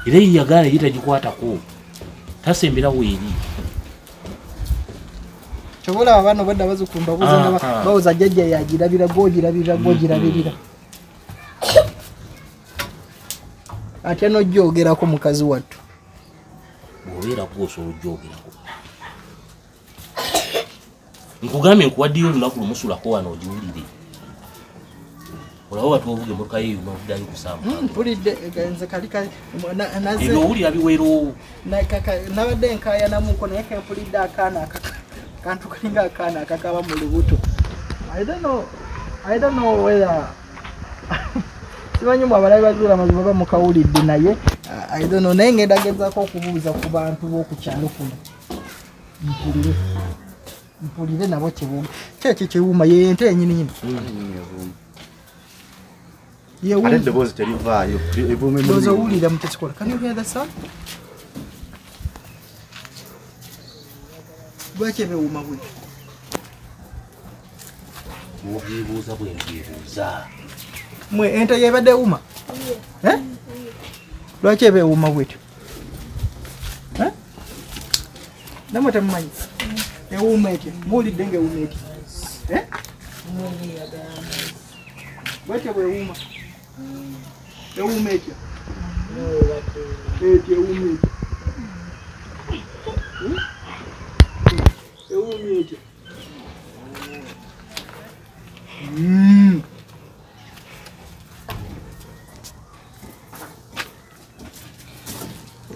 era eyagala ye tagikwatako. Tasemberawo eri kyoboolaba abaana obadde abazukulu mbabuuza nga ba- Aha. bawuza jjajja yagirabira gwogirabira gwogirabirira atya nojjogerako mukazi wattu. Bwobeera gwosobola ojjogerako. Nkugambye nkuwaddeyo olunaku lumusulako wano ogiwulire. Olaba bati ovuga emotoka yeyo noddayo kusamba mpulidde eh, kaka- nabadde nkayanamuko naye kempulidde akaana akaka kantu kalinga akaana akakaba mu lubuto. I don't know- I don't know whether simanyi mu abalabi bazuula mazima oba mukawulidde naye I don't know naye ngenda gezaako okubuuza ku bantu b'okukyalo kuno. Mpulire mpulire nabo kibuuma kyeki kiwuuma ye ente yenyininyini ate eddoboozi terivaayo owulira mu kyekikola can you hear the sound lwaki ebewuuma bwe mubyebuuza bwembyebuuza mwe ente yebadde ewuuma Eh? lwaki eba ewuuma bwetyo? Eh? namwe temumanyi? Ewuuma etya muwulidde nga ewuuma etya Eh? bwetyo bwewuuma ewuuma etya etya ewuuma etya Hmm? Ewuumya etya Mm.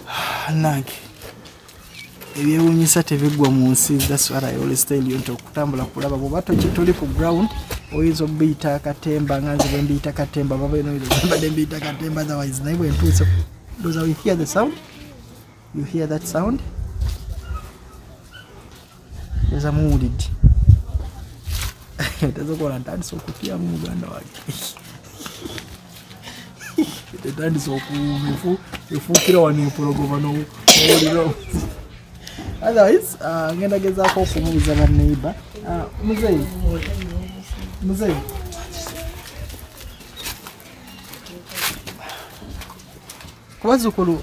nange ebyewunyisa tebiggwa mu nsi thats what I always tell you nti okutambula kulaba bwoba toki tuli ku ground oyinza okubiyita akatemba nga nze bwe mbiyita katemba babadde mbiyita katemba otherwise naye bwe ntuuse doza you hear the sound. You hear that sound eza muwulidde tezokola ntandisa okutyamu muganda wange etandisa okuwuuma efu efuukira wano empologoma nowulira otherwise ah, ngenda gezaako okubuuza baneiba muzeyi muzeyi kubazukulu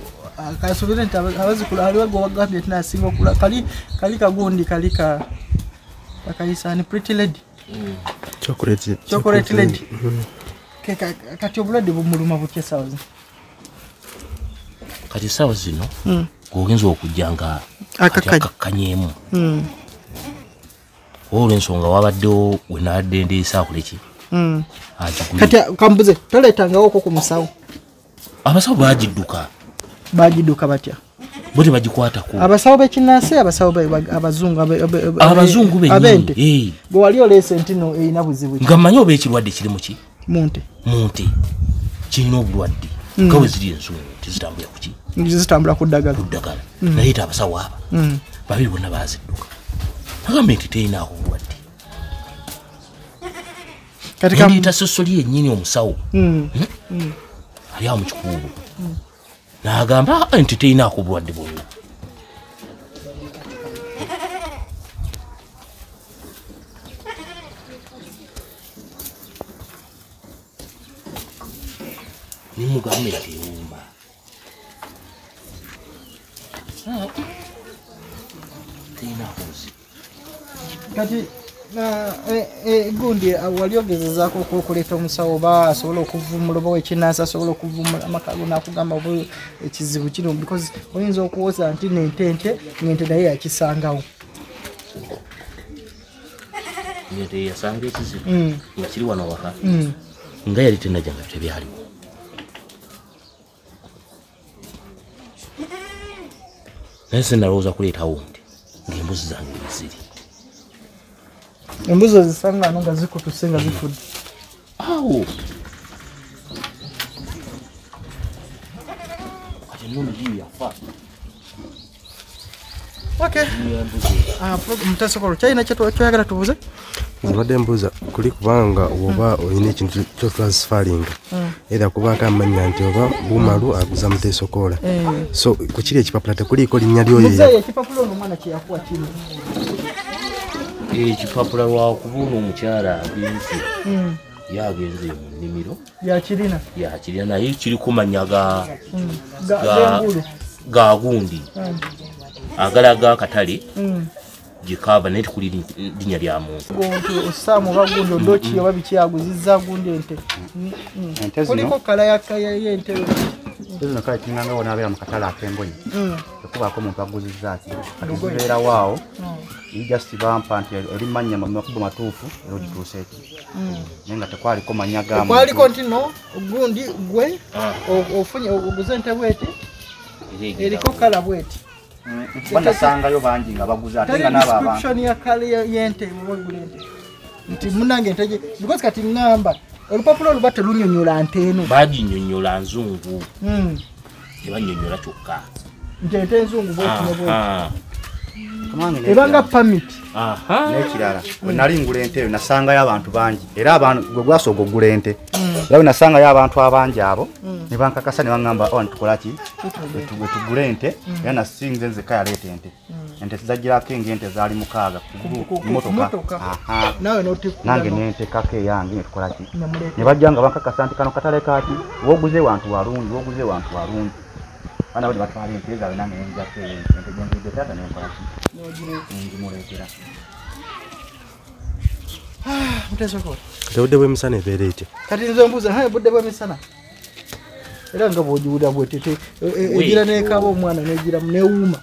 kasubire nti aba- abazukulu aliwo gwe wagambye tinasinga okula. Kali kali kagundi kali ka bakayisani pretty lady. Chocolate chocolate lady. ka- kati obulwadde bumuluma butya esawa zino? Kati esaawa zino Mm. gogenza okujja nga Akakanya. akakkanyeemu. Mm, olwensonga wabaddewo wenabadde ndeesaakuleki mm. agigule kati kambuze toletangawoko ku musawo? Abasawo bagidduka bagidduka batya? Bo tebagikwatako abasawo bekinansi abasawo abazungu abazungu eh, bwe wali oleese ntino erina buzibu nga mmanyi oba ekirwadde kiri muki munte. Munte. Kirina obulwadde. Mm. nga bwe ziri ensonga tezitambula kuki zitambula ku ddagala. Ku ddagala. Naye te abasawo aba Mm. babiri bonna bazidduka agambe nti terinaako bulwadde kati kam- nendiyita sosoli yennyini omusawo. Mm. ali awo mu kikuubo n'agamba "Ah, nti terinaako bulwadde bwonna nimugambe nti ewumba Ah, terinaako buzibu kati na- eh, eh, gundi ah, wali ogezezaako oku- okuleeta omusawo oba asobola okuvumula oba wekinansi asobola okuvumula amakago nakugamba oba ekizibu kino because oyinza okuwoza nti nentente ngente naye yakisangawo. Ngente yasanga ekizibu Mm, nga kiri wano waka mm. nga yali tenajja nga tebyaliwo. Naye senalowooza kuleetawo nti ngaembuzi zange embuzi ozisanga ano nga zikutuse nga zifudde awo kati embuzi Ah, pro- mutasokolo kyalina kyoyagala tubuze nabadde mbuuza kuli kubanga oba olina ekintu kyotransfaringa era kubanga amanya nti oba bumalu aguza muteesokoola so kukiri ekipapula tekuliiko linnya lyoyo? Ekipapula ono omwana kyeyakuwa kino ekipapula lwakubuuna omukyala agenzi yagenze mu nnimiro. Yakirina yakirya naye kiri kumanya ga Ga- ga- gengulu. ga gundi. Mm. agalaga akatale. Gikava naye tikuli lin- linnya lya muntu. Nti osaamu oba gundi odoki oba biki aguzizza gundi ente. Kuliko kala y'ente ente zino kale kiringanga wonabeera mu katale ak'engoye Mm. tekubaako omuntu aguzizza ati kati zibeerawo awo. Mm. just bampa nti eri manya makubo matuufu era ogituuse eki. Naye nga tekwaliko manya ga kwaliko muntu nti no gundi gwe o- ofunye oguze ente bweti eriko kala bweti. Mm, banasangayo bangi nga baguze ate nga n'abo abantu. description ya kala ya- y'ente wegula ente. Nti munange ente because kati ŋŋamba olupapula oluba telunyonyola nte eno baginyonyola nzungu. Mm. tebanyonyola kyokka. Nti ente enzungu bwetine bweti Aha. Kamange ebanga n'ekirala- pamit aha. N'ekirala bwe nali ngula ente eyo nasangayo abantu bangi. Era abantu gwe gwasooka ogula ente. Era bwe nasangayo abantu abangi abo ne bankakasa ne baŋŋamba owa nitukolaki bwe tugula ente. Era nasinze nzekka yaleeta ente ente tizagirako engente zaali mukaaga. Ku- ku- ku mumotoka motoka. Aha. naawe notikula nange nentekako eyange netukolaki ne bajja nga bankakasa nti kano katale kati woguze wantu walungi woguze wantu walungi. Baana bali batwala ente zaabwe nange nenjako ente. Gyenguidde taata nenkolaki ngimuleetera. Mutesokola kati obudde bw'emisana ebeera etya? Kati nze mbuuza budde bwemisana era nga bwogiwulira bwetete egira nekaba omwana negira newuuma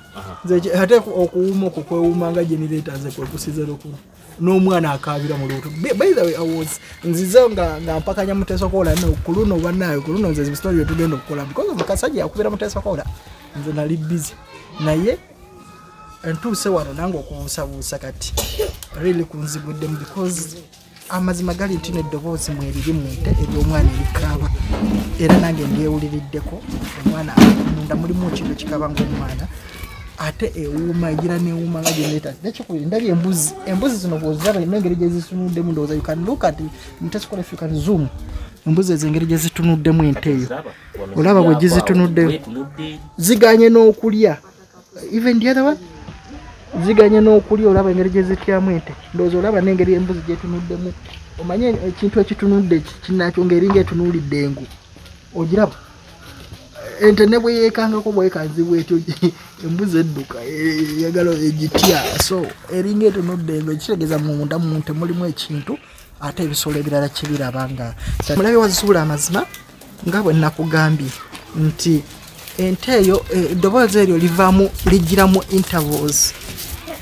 ate okuwuuma okwo kwewuuma nga generata nze kwekusiza lukulu n'omwana akabira mu lubuto. By the way I was nzize nga mpakanya mutesokola no kuluno banaye kuluno nze bisitoli byetugenda okukola because omukasajja yakubira mutesokola nze nali busy. Naye entuuse wano nange okubuusabuusa kati really kunzibuddemu because amazima gali nti neddoboozi mweriri mu nte eryomwana erikaaba era nange ndyewuliriddeko omwana munda mulimu ekintu kikaba ngaomwana ate ewuuma egira newuuma nga geneta nekikubiri ndabye embuzi. Embuzi zino bwoziraba ina engeri gyezitunuddemu ndowooza you can look at mutesikola if you can zoom. Embuzi ezo engeri gyezitunuddemu ente eyo. Olaba bwe gizitunudde ziganye n'okulya. Even the other one ziganye n'okulya olaba engeri gyezityamu ente. Ndowooza olaba n'engeri embuzi gyetunuddemu omanye ekintu ekitunudde ki- kinakyo ng'eringa etunuulidde engu. Ogiraba? Ente ne bwe yeekangako bwekanzibwa etyo embuzi edduka e- eyagala egitya. So eringa etunudde engu ekitegeeza munda mu nte mulimu ekintu ate ebisolo ebirala kibiraba nga mulabe wazisuula amazima nga bwe nakugambye nti ente eyo eh, eddoboozi eryo livaamu ligiramu intervals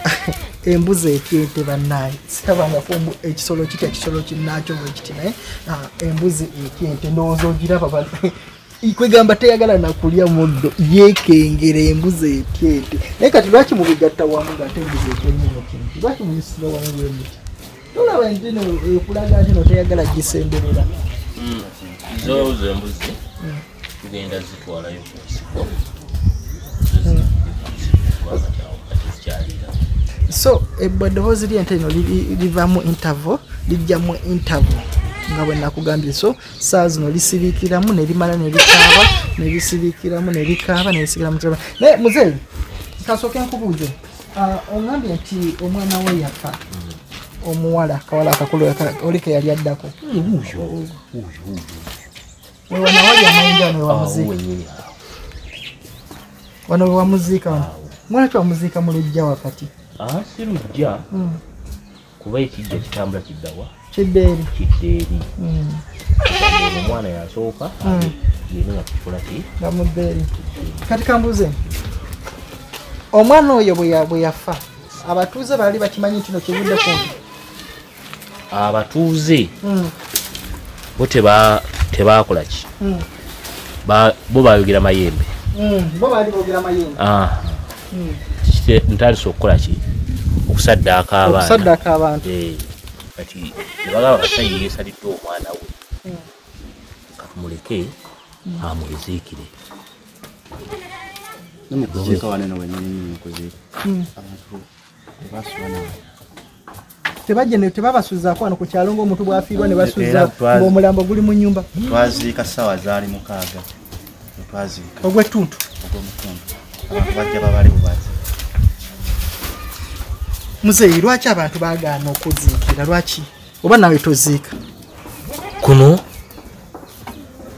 embuzi etya ente bannaye sirabangako ekisolo kitya ekisolo kinakyo bwekiti naye ah, embuzi etya ente ndowooza ogiraba ba- kwegamba teyagala nakulya muddo yekengera embuzi etya ente naye kati lwaki mubigatta wamu ngaate embuzi etya nnyo kintu lwaki muyisira wamu bwemuti tolaba ntino ekulaga ntino teyagala gisemberera zozo embuzi tugenda zitwalayo ku nsiko. Zikyalira so eddoboozi lyente lino livaamu interval lijjamu interval nga bwe nakugambye. So saa zino lisiriikiramu ne limala ne likaaba ne lisiriikiramu ne likaaba ne lisigala mutaba naye muzeeyi kasooke nkubuuze. Ah, oŋambye nti omwana we yafa omuwala kawala akakulu aka- oli ke yali addako. Wewana wali amayinja wano wewamuziika wano wewamuziika wano. Mwana ki wamuziika mu lujja wakati si lujja kuba ekijja kitambula kiddawa. Kiddeeri. Kiddeeri. Mm, omwana yasooka Mm. yena nga kikola ki? Nga muddeeri kati kambuze omwana oyo bwe ya- bwe yafa abatuuze baali bakimanyi nti no kivudde kumpi abatuuze bo teba- tebakola ki? Ba- bo bayogera mayembe. Bo baali boogera mayembe. Ah, ntandise okukola ki? Okusaddaaka abaana. Okusaddaaka abantu. Eh, kati nebagamba basajja yeesalidde omwana we Mm. katumuleke amweziikire. Nemukuziika waneno wenyini mukuziika Mm. abantu tebasula tebajja ne tebabasuzaako wano ku kyalo ng'omuntu bw'afiirwa ne basuza ng'omulambo guli mu nnyumba. Twaziika ssaawa zaali mukaaga. Etwaziika ogw'ettuntu. Ogw'omutundu abantu bajja babale bubazi muzeeyi lwaki abantu baagaana okuziikira? Lwaki? Oba nawe toziika? Kuno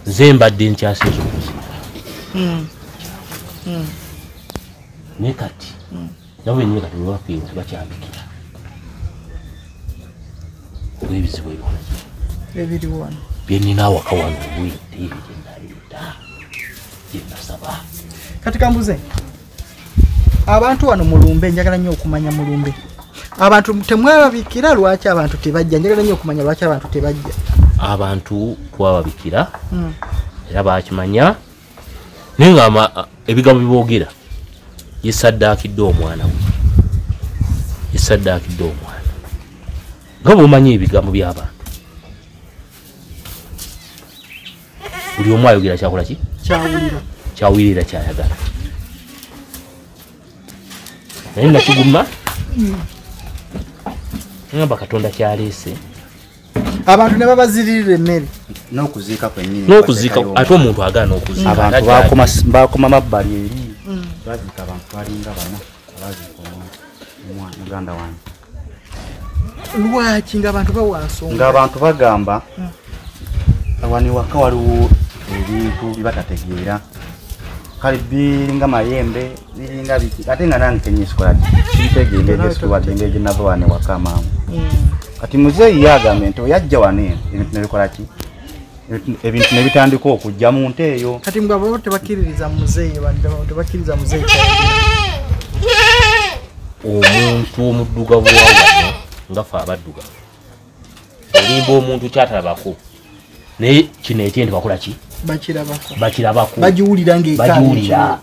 nze mbadde nkyasinza okuziika. Mm, naye kati nabo benyini kati webafiirwa tebakyambikira olw'ebizibu ebiriwo wano byenina awaka wano bwite ebyo gyenayenda gyenasaba kati kambuze abantu wano mulumbe njagala nnyo okumanya mulumbe abantu temwababikira lwaki abantu tebajja? Njagala nnyo okumanya lwaki abantu tebajja. Abantu twababikira Mm, era bakimanya naye nga ebigambo byeboogera yesaddaakidde omwana we. Yesaddaakidde omwana. Nga bwomanyi ebigambo by'abantu. Buli omu ayogera kyakola ki? Kyawulira. Kyayagala. Naye nakiguma ngamba katonda kyaleese. Abantu ne babaziririra emmere. N'okuziika ate omuntu agaana okuziika abantu Ate bakoma mabbali eri. Baziika abantu balinga bana abaziika omwana muganda wange lwaki ng'abantu bawa nsonga? Ng'abantu bagamba wano ewaka waliwo ebintu byebatategeera kale biringa mayembe biringa biki ate nga nange kenyisikola kitegeenge gyesikuwadde gyenava wane waka maamu. Kati muzeeyi yagambye nti oyajja wano eno ebintu nebikola ki? Ebintu- nebitandika okujja mu nte eyo. Kati mbwe tebakkiririza muzeeyi wadde tebakkiriza muzeeyi omuntu omuddugavu wa wano nga fe abaddugavu. Olimba omuntu kyatalabako naye kino ekyente bakola ki bakirabako. bagiwulira bagiwulira.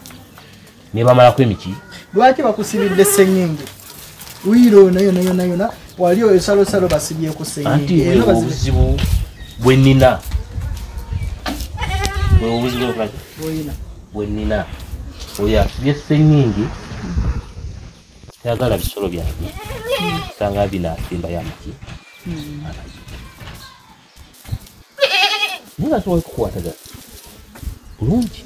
ne bamalako emiki? Lwaki bakusibidde senyenge wiiro nayo nayo nayona wali oyo salosalo basibyeku anti senyenge Eno bwe bazibe- obuzibu bwe nnina. Obuzibu bwe nnina. Oyo asibye senyingi tayagala bisolo byange. Sanga binaasimba yamaki naye nga sobola kukwataga bulungi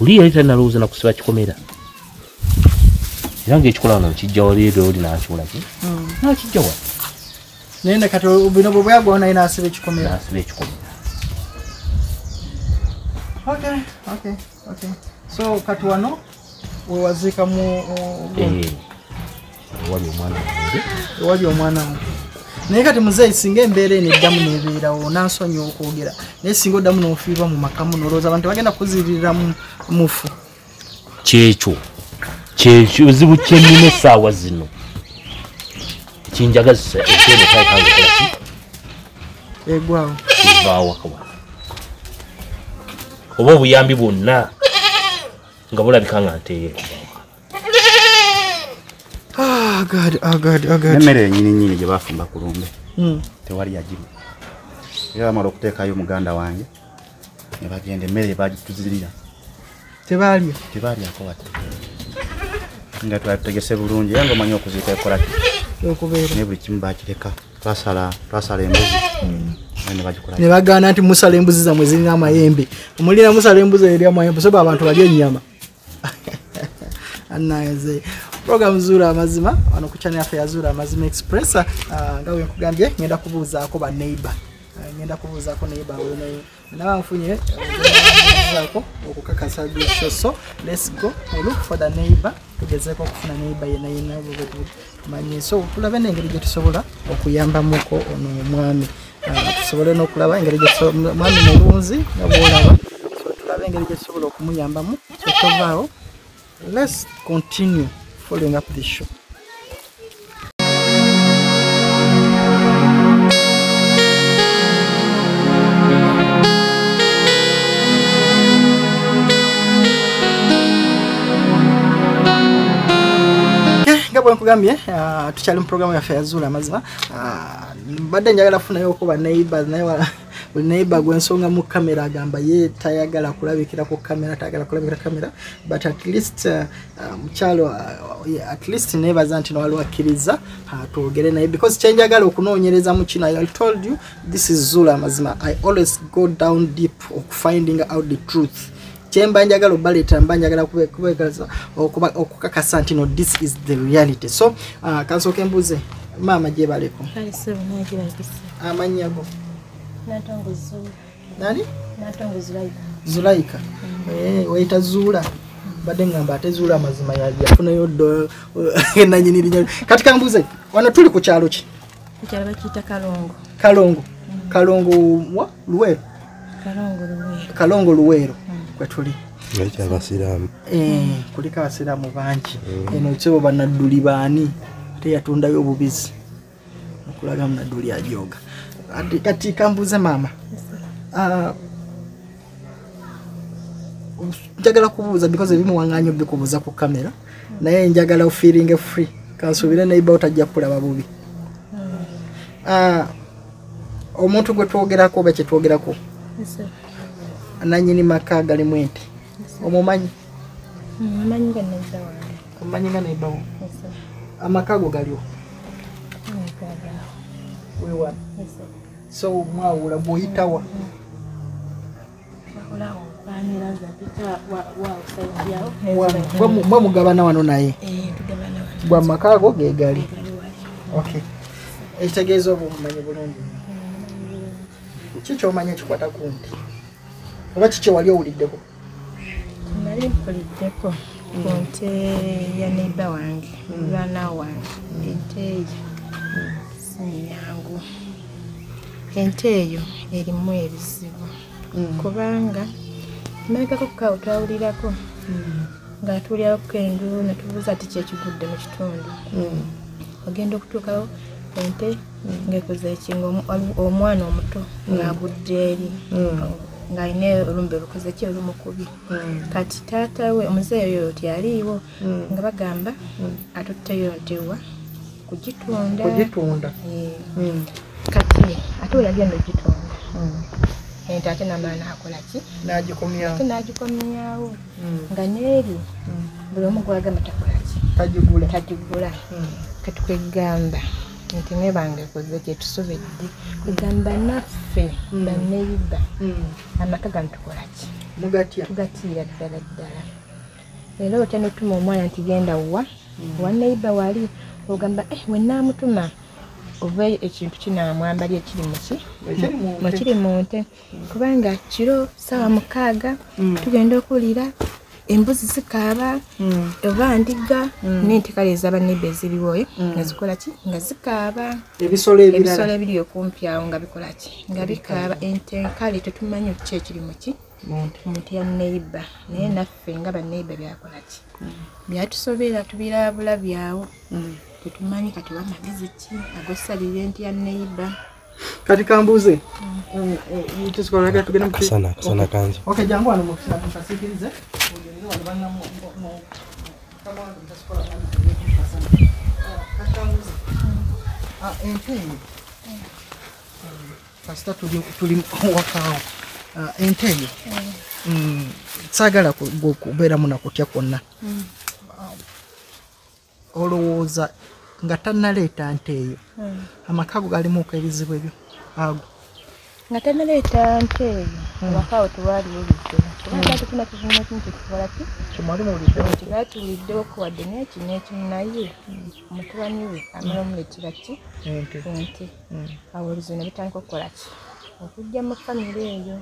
oli yali tanalowooza nakusiba kikomera era ngaekikola wano nkijja waliero oli nakiwola ki nakijja wano naye ne kati bino bwe bwagwawo naye nasiba ekikomera nasiba ekikomera Okay, okay, okay. so kati wano wewaziikamu Eh, wali omwana wange ewali omwana wo naye kati muzeeyi singa embeera eno eddamu nebeerawo nansonyi okwogera naye singa oddamu nofiirwa mu makamu nolowooza abantu bagenda kuziririra mu mufu kyekyo? Kyekizibu kyennina essaawa zino. Ekinjagazisa ekyenekaekangekolaki egwawo. Kivaawo akawana oba obuyambi bwonna nga bulabika nga nteeye N'emmere enyininyini gye bafumba ku lumbe. Mm. tewali yagirya era bamala okuteekayo muganda wange ne bagenda emmere bagituzirira tebaalya tebalyako wate. Nga twatutegese bulungi era ngaomanyi okuziika ekolaki naye buli kimu bakireka twasala embuzi. Ne bagaana nti musala embuzi zammwe zirina amayembe. Omulina musala embuzi eri amayembe soba abantu balya ennyama. Anaze program zuula amazima wano ku channel yaffe yazuula amazima express. Ah, nga wenkugambye ngenda kubuuzaako baneighbor ngenda kubuuzaako neighbor wenaye naba nfunye zaako okukakasa bisho so lets go look for the neighbor. Tugezeeko okufuna neighbor yena yena tumanye so tulabe n'engeri gye tusobola okuyambamuko ono omwami. Ah, tusobole n'okulaba engeri mwami mulunzi nga bwolaba so tulabe engeri gye tusobola okumuyambamu. So tovaawo let's continue following up this show Eh, nga bwenkugambye ah, tukyali mu programu yaffe yazuula amazima badde mbadde njagala kufunayo okuba neighbors naye neighbor gwensonga mu kamera agamba ye tayagala kulabikira ku kamera tayagala kulabikira kamera. But at least ah, mukyalo ah, yeah, at least nebaza nti nawaliwo akkiriza ah, twogere naye. Because kyenjagala okunoonyereza mu kino i told you this is zuula amazima. I always go down deep of finding out the truth. Kyemba njagala obaleeta mba njagala okukakasa nti no this is the reality. So uh, kansooka embuuze maama gyebaleko kale ssebo nagirabise amannya go. natongozu nani? Zulaika. Eh, wayita zuula badde ngamba ate zuula amazima ya- yafunayo ddo enanyini linya kati kambuuze wano tuli ku kyalo ki? Ekyalo bakiyita kalongo. Kalongo. Kalongo wa? Luweero? Kalongo luweero. Luweero. Kwetuli naye kyabasiraamu Eh, kuliko abasiraamu bangi. Eno kyebo banadduli baani? Ate yatundayo obubizi. Okulaga munadduli ajooga Ati- kati kambuuze maama Ah, njagala kubuuza because ebimuwaŋŋanya obikubuuza ku kamera. Naye njagala ofeeling free. Kansuubire neiba otajja kulaba bubi. Ah, omuntu gwe twogerako oba kyetwogerako nanyini maka galimu ente omumanyi? Wange omumanyi nga neibawo amaka go galiwo wewana so mwawula wausaidiawo bwe mugabana wano naye? Wano. Bwa maka go gegali okay ekitegeeza oba omumanyi bulungi. Ki kyomanya ekikwata ku nti? Oba kiki wali owuliddeko? Nali mpuliddeko ku nte ya neiba wange mulwana wange ente eyo sinyangu ente eyo erimu ebizibu. Kubanga mabegako kukawo twawulirako nga tuwulirako endu netubuuza ti kyekigudde mu kitundu. Ogenda okutuukawo ente ngaekoze ekinga omwana omuto ng'agudde eri ng'alina olumbe lukoze ki olumukubi kati taata we omuzeeyi oyo tyaliiwo nga bagamba atutteyo ntewa kugitunda. Kugitunda. Eh, kati ate yali eno gitunda ente ate namala nakola ki? Nagikomyawo. Ate nagikomyawo. Nga neeri buli omu gwagamba takola ki? Tagigula. Tagigula. Kati kwegamba nti nebange koze kyetusobedde kwegamba naffe baneiba amaka gano tukola ki? Mugatya. Tugatiira ddala ddala. Era otya notuma omwana nti genda wa? Wa neiba wali? Ogamba eh, wenamutuma oba ekintu kinamwambali ekiri muki mukiri mu nte. kubanga kiro sawa mukaaga tugenda okuwulira embuzi zikaaba oba ndiga nente kale ez'abaneiba eziriwoyo nga zikola ki? Nga zikaaba. Ebisolo ebiri okumpi awo nga bikola ki? Nga bikaaba. Ente kale tetumanyi ki ekiri muki muntu ya neiba naye naffe nga baneiba byakola ki byatusobera tubirabula byawo tetumanyi kati wamagezi ki? Agosalira ente ya neiba kati kambuuze akasana ok jangu wano mukasiikirize ogenze wano bana mu- mu- mu- kama wange mutasikola nami tukasana. Ah, kati kambuuze. Ah, ente. Eyo kasita tuli wakaawo Ah, ente. Eyo mm, saagala kubeeramu nakutya kwonna. Ah, olowooza nga tannaleeta nte eyo. Amaka go galimuuko ebizibu ebyo. Ago. Nga tanaleeta nte eyo awakaawo tewaliwo bizibu kubanga tetuna kizina kimu kyetukola ki? Kimwali muwuliddewo nti baatuwuliddewo kuwadde n'eki n'eki naye mutabani we amala omuleetera ki? Ente. Awo obuzibu ne bitandika okukola ki? Okujja mu famire eyo.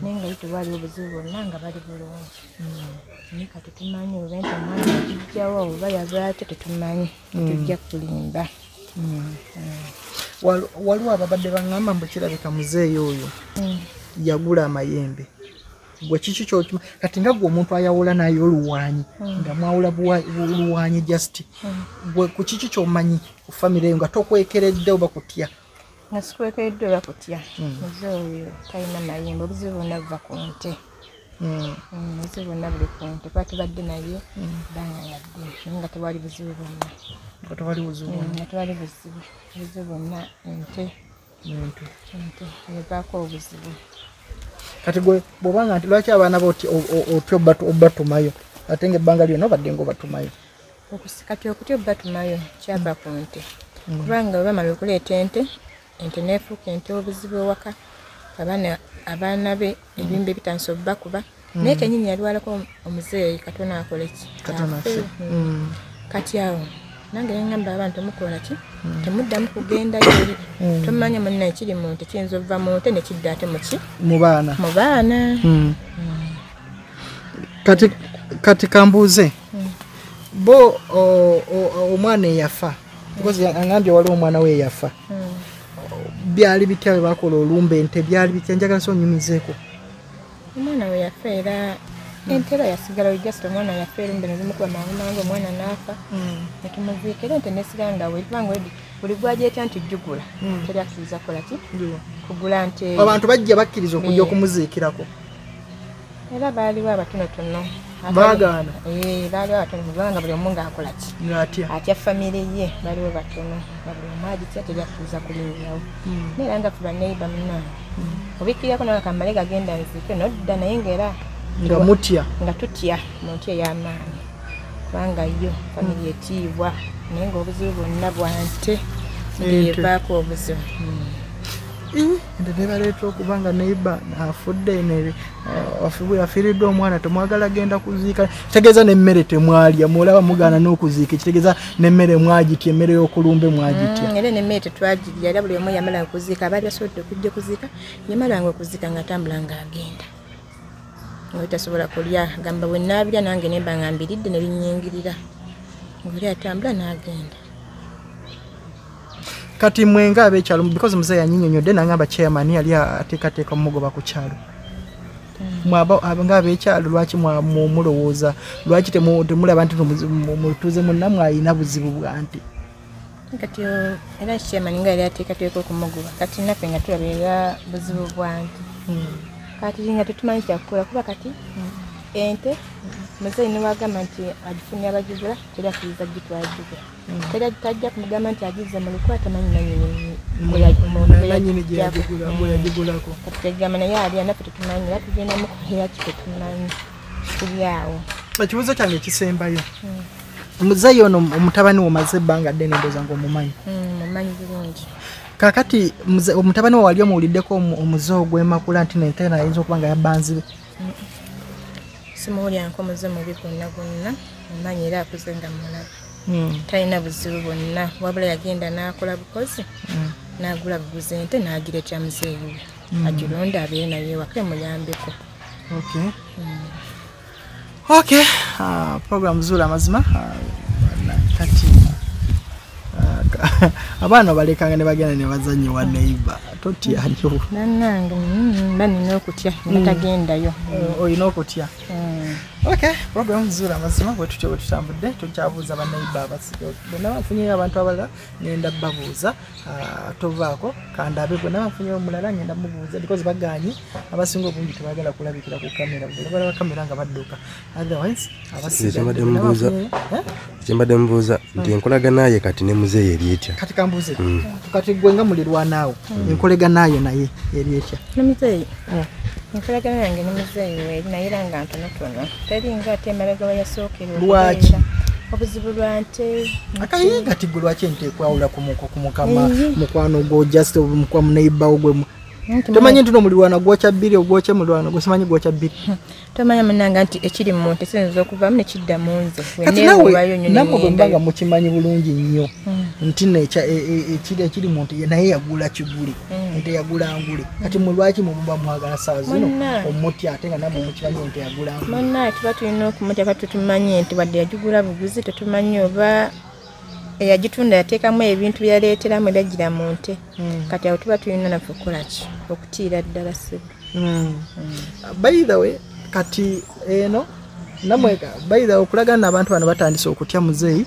Naye nga yo tewaliwo obuzibu bwonna nga bali bulungi naye kati tumanyi oba ente omwana agijjawo oba yava atya tetumanyi tujja kulimba Wal- waliwo ababadde baŋŋamba mbu kirabika muzeeyi oyo yagula amayembe. Gwe kiki kyokima kati nga gwe omuntu ayawula naye oluwaanyi nga mwawula luwaanyi just gwe ku kiki kyomanyi ku famire eyo nga tokwekeredde oba kutya? Nga sikwekeredde oba kutya? Muze oyo talina mayembe obuzibu buva ku nte obuzibu bwonna buli ku nte kuba tubadde naye bbanga yadde naye nga tewali buzibu bwonna. Nga tewali buzibu Mm, nga tewali buzibu obuzibu bwonna ente. Muntu ente evaako obuzibu. Kati gwe bwobanga nti lwaki abaana bo otya obatu- obatumayo? Ate nga ebbanga lyonna obadde nga obatumayo. Kati okutya obatumayo kyava ku nte. Kubanga bamala okuleeta ente ente neefuuka ente obuzibu ewaka abaana abaana be ebimba ebitandisa obubakuba. Naye kenyini yalwalako omuzeeyi katona akole ki? Ffe Mm. kati awo nange neŋŋamba abantu temukola ki? Temuddamu kugendayo eri tomanya munna ekiri mu nte kiyinza okuva mu nte nekidda ate muki mu baana. Mu baana. Mm. kati kati kambuuze. Bo omwana eyafa. Because angambye waliwo omwana we eyafa byali bitya bwe bakola olumba ente byali bitya njagala so onyumizeeko omwana we yafa era entera yasigala just omwana yafa erumbe nezimukuba mangu mangu omwana naafa netumuziika era ente nesirangawe kubanga wedi buli gwagyetya nti jugula teri akkiriza kukola ki? Kugula nte eyo. abantu bajja bakkiriza okujja okumuziikirako. Era baaliwo abatonotono Baagaana? Eh, baaliwo abatono kubanga buli omu ngaakola ki? Atya famire ye baliwo batono nga buli omu agitya teri akkiriza kulinyawo naye era nga tuba neiba munange obikkirako nawe kamale gagenda nziike nodda naye ngaera nga mutya. nga tutya mu ntya ey'amaanyi. Kubanga yo famire etiibwa naye ngaobuzibu bwonna bwante evaako obuzibu ente nebaleeta okuba nga neiba afudde afiiriddwa omwana temwagala genda kuziika. Kitegeeza nemmere temwalya mulaba mugaana n'okuziika. Ekitegeeza nemmere mwagitya emmere y'okulumbe mwagitya. Mm, era nemmere tetwagirya era buli omu yamalanga okuziika abaali basobodde okujja okuziika yamalanga okuziika ng'atambula ng'agenda. Nga tasobola kulya gamba bwe naabirya nange nemba nga mbiridde ne binyingirira. Ngaoli atambula n'agenda kati mwenga abekyalo because muzeeyi anyinyonyodde nangamba chairman yali ateekateeka omugoba ku kyalo ab- ngaabekyalo lwaki mulowooza lwaki temu- temulaba nti mutuuze munnamwe alina buzibu bwa nti kati era kikyamani nga yali ateekateeka okumugoba kati naffe nga tulabirira buzibu bwanti kati nga tetumanyi kyakukola kuba kati ente muzeeyi niwagamba nti agifunye abagigula teri akkiriza gitwagigula teri tajja kumugamba nti agize mu lukwa tamanyi nanyini gyeyagigula- gwe yagigulako kategamba naye alya naffe tetumanyi era tugenda mukuhera ki tetumanyi tuli awo ekibuuzo kyange ekisembayo muzeeyi ono omutabani we omaze ebbanga ddene ndooza ngaomumanyi Mm, mumanyi bulungi kakati omutabani we wali omuwuliddeko omu- omuze ogwemakula nti nente nayinza okuba nga yabanzibe simuwulyanko muze mubi gwonna gwonna mumanyi era akuze nga mulaba talina buzibu bwonna. Wabula yagenda n'akola bukozi n'agula buguza ente n'agiretya muzeeyi we. Agilonda abeere naye ewaka emuyambeko. Okay. Okay. Uh, program zula amazima na- kati ka- abaana balekanga ne bagenda ne bazannya wa neighbor totyanyo nannange mm, banina okutya natagendayo olina okutya? Mm. Okay program zula amazima bwe tutyo bwe tutambudde tukyabuuza baneiba abasige. Bonna bafunyeyo abantu abalala ngenda babuuza tovaako kandabe bonna bafunyeyo omulala ngenda mubuuza because baganye abasinga obungi tebagala kulabikira ku kamera balaba kamera nga badduka. Otherwise Kyembadde mubuuza. kyembadde mubuuza nti enkolaganaye kati ne muzeeyi eri etya? Kati kambuuze kati gwe nga mulirwanaawo enkoleganaayo naye eri etya? Nomuzeeyi enkolagana yange ne muzeeyi weeri naye era nga ntonotono teri nga ate emabega we yasookera Lwaki? obuzibu lwa nte akayi kati gwe lwaki ente ekwawula ku mukama? Mukwano gwo just mukwa muneibawo gwe tomanyi nti no mulirwana gwokya bbiri ogwokya mulwana gwe simanyi gwokya bbiri tomanya munanga nti ekiri mu nte siyinza okuvaamu nekidda mu nze namwe bwe mbanga mukimanyi bulungi nnyo nti ekiri mu nte ye naye yagula kiguli ente yagula ngule kati mulwaki mumuba mwagala saa zino Munna. omutya ate nga namwe mukimanyi ente yagula ngule munnaye tuba tulina okumutya kati tetumanyi nti wadde yagigula buguzi tetumanyi oba eyagitunda yateekamu ebintu byaleeteramu eragira mu nte. Kati awo tuba tulina naffe okukolaki okutiira ddala sebe by the way kati eno namwe by the way okulagana n'abantu bano batandise okutya muzeeyi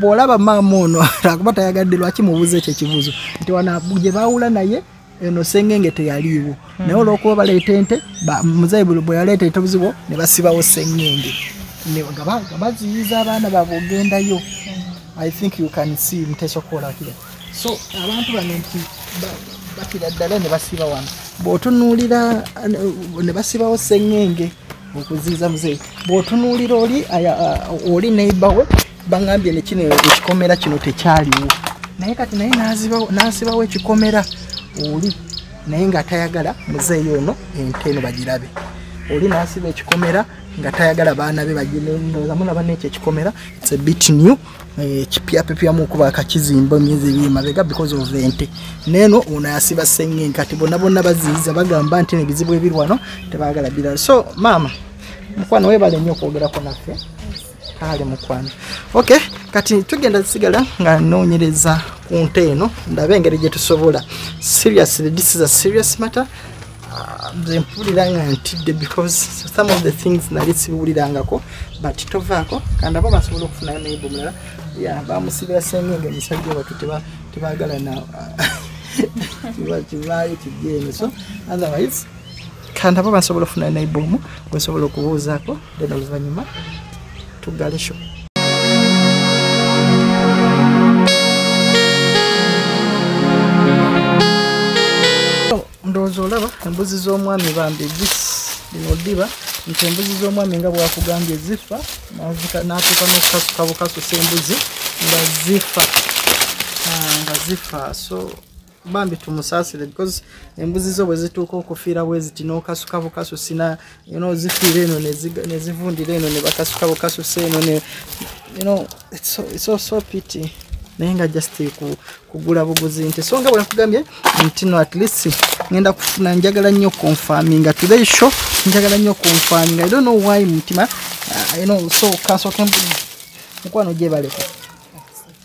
bw'olaba maama ono akuba tayagadde lwaki mubuuza ekyo ekibuuzo? Nti wana gye baawula naye eno sengenge teyaliiwo. Naye olw'okuba baleeta ente muzeeyi bwe yaleeta ente buzibu ne basibawo sengenge nga ba- nga baziyiza abaana baabwe ogendayo i think you can see muteesokoolakira so abantu bano nti ba- bakira ddala ne basiba wano. Bw'otunuulira ne basibawo sengenge okuziiza muzeeyi. Bw'otunuulira oli oli neiba we baŋambye nekino ekikomera kino tekyaliwo. Naye kati naye n'asibawo ekikomera oli naye nga tayagala muzeeyi ono ente eno bagirabe. Oli n'asiba ekikomera nga tayagala baana be bagindoza mulaba nekyo ekikomera its a bit new eh, kipyapepyamu okuba akakizimba emyezi ebiri mabega because of ente. Neeno ono yasiba sengenge kati bonna bonna baziyiza bagamba nti ebizibu ebiri wano tebagala birala so maama mukwano webale nnyo okwogerako naffe. Kale mukwano ok kati tugenda sigala nga noonyereza ku nte eno ndabe engeri gye tusobola. Seriously this is a serious matter nze mpulira nga ntidde because some of the things nali siwulirangako but tovaako kandi abo basobola okufunayo naibu mulala ya bamusibira sengenge emisajja batu teba- tebagala na kiba- kivaayo kijeeno so otherwise kandi abo basobola okufunayo naibu omu gwesobola okubuuzaako then oluvannyuma tuggale sho ndowooza olaba embuzi z'omwami bambi zis lino ddiba nti embuzi z'omwami nga bwakugambye zifa n'atuuka n'okukasuka bukasusa embuzi nga zifa. Ah, nga zifa. So bambi tumusaasire because embuzi zo bwe zituuka okufiira bwe ziti n'okasuka bukasusi know, zifiira eno ne zivundira eno ne bakasuka bukasusa eno ne you know, it's so, it's so, so pity naye nga just ku- kugula buguzi nti so nga bwekugambye nti no at least ngenda kufuna njagala nnyo confirming. Today show njagala nnyo confirming. I don't know why mutima uh, you know so kansooke mukwano gyebaleko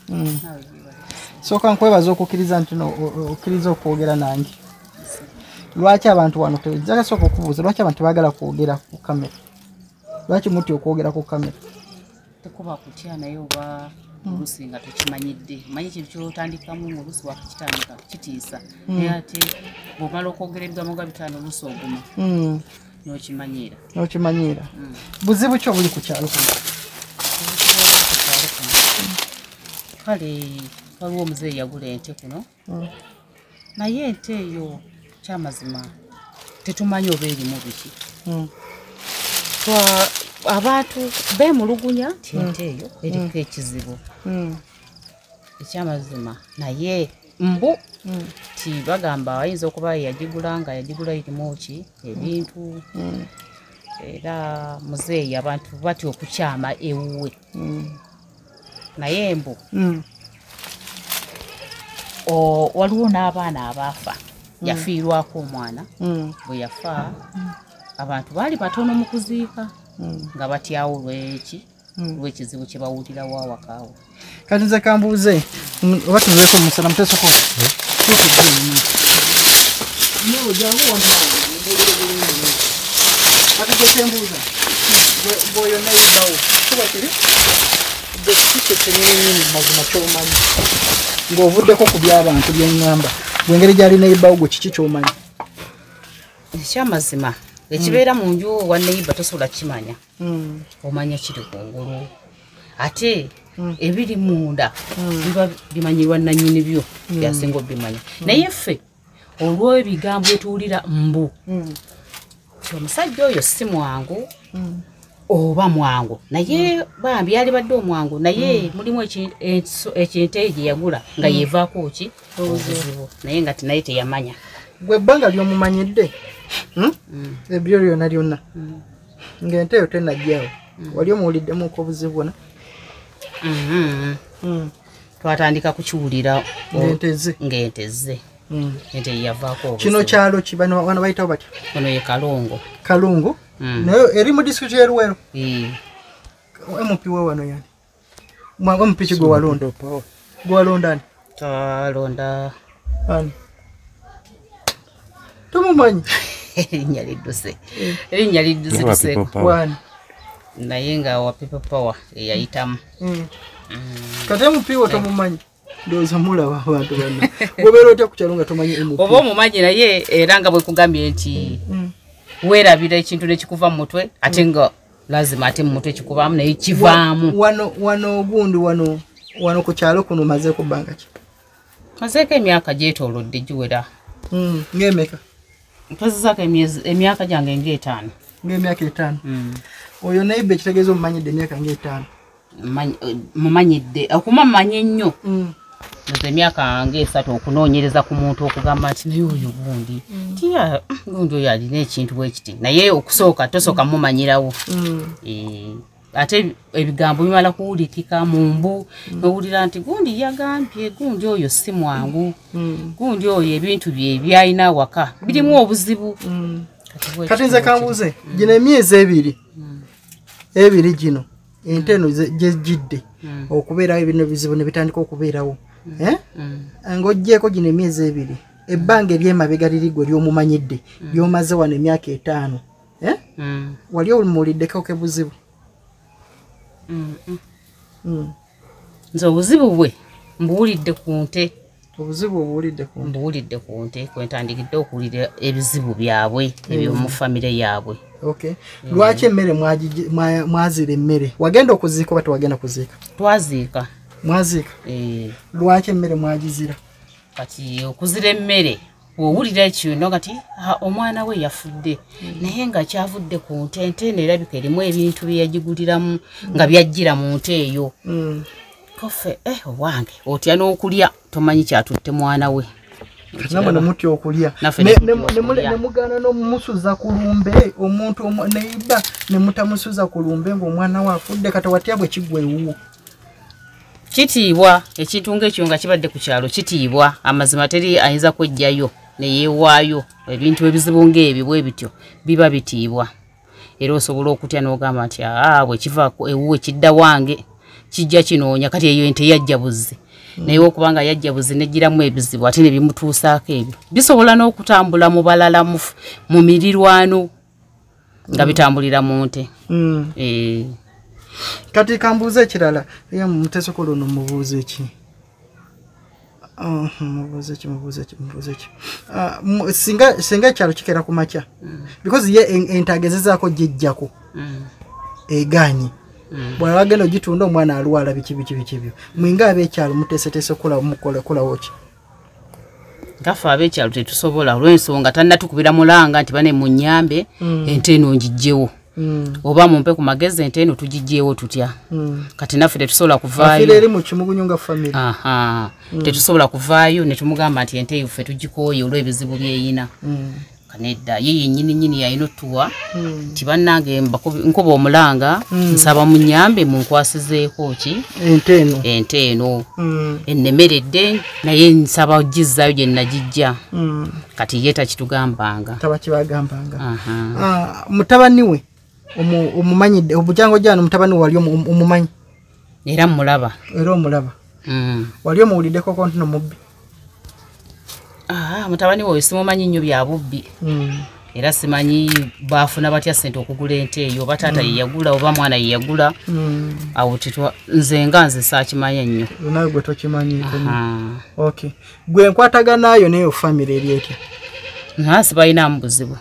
mm. sooka nkwebaza okukkiriza nti no okkiriza okwogera nange. Lwaki abantu wano jagasooka okubuuza lwaki abantu tebagala kwogera ku kamera? Lwaki muti okwogera ku kamera? Tekuba kutya naye oba oluusi nga tekimanyidde. Manyi ekintu kyotandikamu ngaoluusi wakakitandika kitiisa naye ate bwomala okwogera ebigambo nga bitaano oluusi oguma. Mm. n'okimanyiira. Nokimanyiira. Buzibu ki obuli ku kyalo kuno? Kale waliwo omuzeeyi yagula ente kuno. Naye ente eyo kyamazima tetumanyi oba erimu biki abantu beemulugunya nti ente eyo eriko ekizibu. Mm. ekyamazima naye mbu ti bagamba ayinza okuba yagigula nga yagigula erimu ki? Ebintu. Era muzeeyi abantu batya okukyama ewuwe. Naye mbu Mm. waliwo n'abaana abaafa. Yafiirwako omwana. Mm. bwe yafa abantu baali batono mu kuziika nga batyawo lweki lw'ekizibu kye bawulirawo awakaawo kati nze kambuuze oba tuveeko mumusana mutesoko kati gekembuuza bwoyo naibawo kuba kiri? Kiki kyenyini mazima kyomanyi? Ng'ovuddeko ku by'abantu byeŋŋamba bwengeri gyali naibawo gwe kiki kyomanyi? Ekyamazima ekibeera mu nju wa neiba tosobola kukimanya. Omanya kiri kungulu ate ebiri munda biba bimanyirwa nanyini byo byasinga obimanya. Naye ffe olw'ebigambo etuwulira mbu ti omusajja oyo si mwangu oba mwangu naye bambi yali badde omwangu naye mulimu ekintu eyo gye yagula nga yevaako ki? Obuzibu. Naye nga tinaye teyamanya gwe ebbanga lyomumanyidde hmm? ebyo lyona lyonna ng'ente eyo tenajjawo wali omuwuliddemuko obuzibu bwona Mhm. Hmm. twatandika kukiwulira ng'ente ze. Hmm. ente yeyavaako kino kyalo ki? Bano bano bayitawo batya ono ye kalongo kalungu? Mm. naye eri mu disitulikiti y'eruwero Eh, mp we wano yani? Mwange omupiki gwe walonda. Gwe walonda ani? Twalonda. Ani tomumanyi? Erinnya lidduse erinnya lidduse Nawa tuseeko people power. wani? Naye nga wa people power eyayitamu. Mm. kati mp we tomumanyi? Ndowooza mulaba abantu bana wobeera otya ku kyalo nga tomanyi oba omumanyi naye era nga bwekugambye nti Mm. weerabira ekintu nekikuva mu mutwe ate nga lazima ate mu mutwe kikubamu naye kivaamu. Wano wano ogundi wano wano ku kyalo kuno mazeeku bbanga ki? Mazeeko emyaka gyetoolodde giwera. Mm, ng'emeka? mpezezaako emyezi- emyaka gyange ngaetaano ng'emyaka etaano oyo naibe ekitegeeza omumanyidde emyaka ng'etaano Mmanyi- eh, mumanyidde okuma mumanye ennyo Mm. nze emyaka ngaesatu okunoonyereza ku muntu okugamba nti naye oyo gundi. Tiya gundi oyo alina ekintu bwekiti naye okusooka tosooka mumanyirawo Mm. Eh, ate ebigambo bimala kuwulikika mu mbu nowulira nti gundi yagambye gundi oyo si mwangu Mm. gundi oyo ebintu bye byalina awaka birimu obuzibu. Mm. Kati nze kambuuze gino emyezi ebiri ebiri gino ente eno ze- gye gidde okubeerawo bino bizibu ne bitandika okubeerawo Eh? ng'oggyeko gino emyezi ebiri ebbanga eryemabega liri gwe lyomumanyidde lyomaze wano emyaka etaano Eh? Mm, wali omuwuliddeko ke buzibu mm, mm. Mm. Nze obuzibu bwe mbuwulidde ku nte. Obuzibu obuwulidde ku mbuwulidde ku nte kwentandikidde okuwulira ebizibu byabwe ebyomu famire yaabwe. Okay. Lwaki emmere mwazira emmere? Wagenda okuziika oba tewagenda kuziika? Twaziika. Mwaziika? Eh, lwaki emmere mwagizira? Kati okuzira emmere bwowulira ekino kati "Ah, omwana we yafudde. Naye nga kyavudde ku nte nte eno erabika erimu ebintu byeyagiguliramu nga byajjira mu nte eyo. Mm. kofe eh, owange otya n'okulya? Tomanyi kyatutte mwana we. Namwe nemutya okulya. Naffe Ne- netutya ne- ne mule- okulya. ne mugaana n'omumusuza ku lumbe omuntu omu- neiba ne mutamusuza ku lumbe ng'omwana we afudde kati watya bwe kigwa ewuwo? Kitiibwa ekintu ngaekyo nga kibadde ku kyalo kitiibwa. Amazima teri ayinza kwejjayo neyeewaayo ebintu ebizibu ngaebyo bwe bityo biba bitiibwa. Era osobola okutya n'ogamba nti aa bwe kiva ku- ewuwe kidda wange kijja kinoonya kati eyo ente yajja buzzi. Naye okubanga yajja buzzi negiramu ebizibu ate nebimutuusaako ebyo bisobola n'okutambula mu balala mu mirirwano nga bitambulira mu nte. Mm. Eh, kati kambuuza ekirala ye mutesoko luno mubuuza eki Mubuuza eki mubuuza eki mubuuza eki Ah, singa singa ekyalo kikeera ku makya. Because ye en- ente agezezaako gyejjako mm, eganye mm. bwaba agenda ogitunda omwana alwala biki biki biki byo. Mwinga ab'ekyalo muteeseteese kukolawo ki ngaffe ab'ekyalo tetusobola olw'ensonga tannatukubira mulanga nti bane munyambe ente eno ngijjewo Mm, oba mumpe ku magezi ente eno tugijjeewo tutya? Mm. kati naffe tetusobola kuvaayo. Aha. Tetusobola kuvaayo ne tumugamba nti ente yaffe tugikooye olw'ebizibu byeyina. Kanedda ye yennyini nyini yalina otuwa nti bannange mbakubi- nkuba omulanga nsaba munyambe munkwasizeeko ki? Ente eno. Mm, ennemeredde naye nsaba ogizzayo gye nagijja. Mm. kati ye takitugambanga. Ah, mutabani we omumanyidde obujango gyano mutabani wali omu- omumanyi? Era mulaba. Era omulaba. Mm. wali omuwuliddeko konti nomubbi Ah, mutabani woyo simumanyi nnyo bya bubbi. Era simanyi baafuna batya sente okugula ente eyo oba taata yeyagula oba mwana yeyagula. Awo nze nga nze saakimanya nnyo nawe gwe tokimanyiiko okay gwe nkwataganayo naye famire eri etya? Nasi balinamu buzibu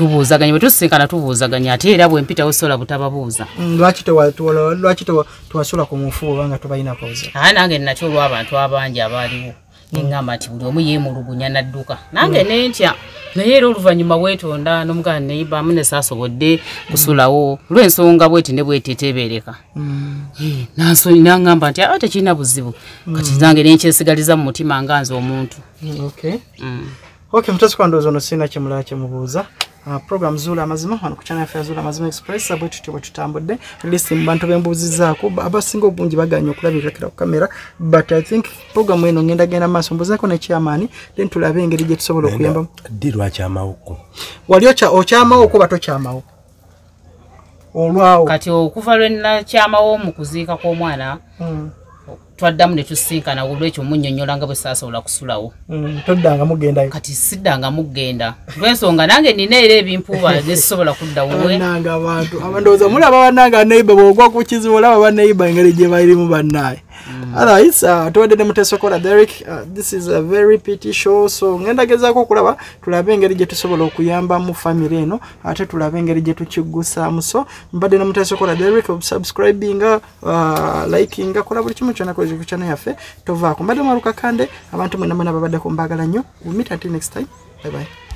Mm. tubuuzaganya bwe tusisinkana tubuuzaganya ate era bwe mpitawo sola butababuuza. Mm, lwaki tewa- tewa- lwaki tewa- tewasula ku mufu obanga tobalinako buzibu aa nange nnatyo olw'abantu abangi abaaliwo. Neŋŋamba nti buli omu yeemulugunya nadduka. Nange nentya naye era oluvannyuma bwetonda n'omugana neiba amu ne saasobodde kusulawo. Lw'ensonga bweti ne bweti etebeereka nansonyi naŋŋamba nti aba tekirina buzibu. Kati nange nenkyesigaliza mu mutima nga nze omuntu okay Mm. okay mutesi kwa ndowooza ono sirina kyemulala kyemubuuza Uh, program zuula amazima wano ku channel ya zuula amazima express bwe tutyo bwe tutambudde list mu bantu bembuuzizaako ba- abasinga obungi baganya okulabirira ku kamera but i think program eno ngenda genda maaso mbuuzaako ne chairman then tulabe engeri gye tusobola okuyambamu ddi lwakyamawoko wali okya- okyamawo okuba tokyamawo olwawo kati okuva lwenakyamawo mu kuziika kw'omwana Mm, twaddamu ne tusinkana olwekyo munnyonnyola nga bwe saasobola kusulawo. Mm, toddanga mugendayo. Kati siddanga mugenda lwensonga nange nina era ebimpuuba nesisobola kuddawo we bannanga abantu abandowooza mulaba bannanga neiba bwogwa ku kizibu olaba baneiba engeri gye bairimu bannaye alright uh, tuwadde ne mutesokola derek uh, this is a very pity show so ngenda gezaako okulaba tulabe engeri gye tusobola okuyambamu famire eno ate tulabe engeri gye tukigusaamu so mbadde ne mutesokola derek subscribinga uh, likinga kola buli kimu kyona ku channel yaffe tovaako. Mbadde mwaluka kande abantu mwena mwena babaddeko mbaagala nnyo. We'll meet until next time. Bye bye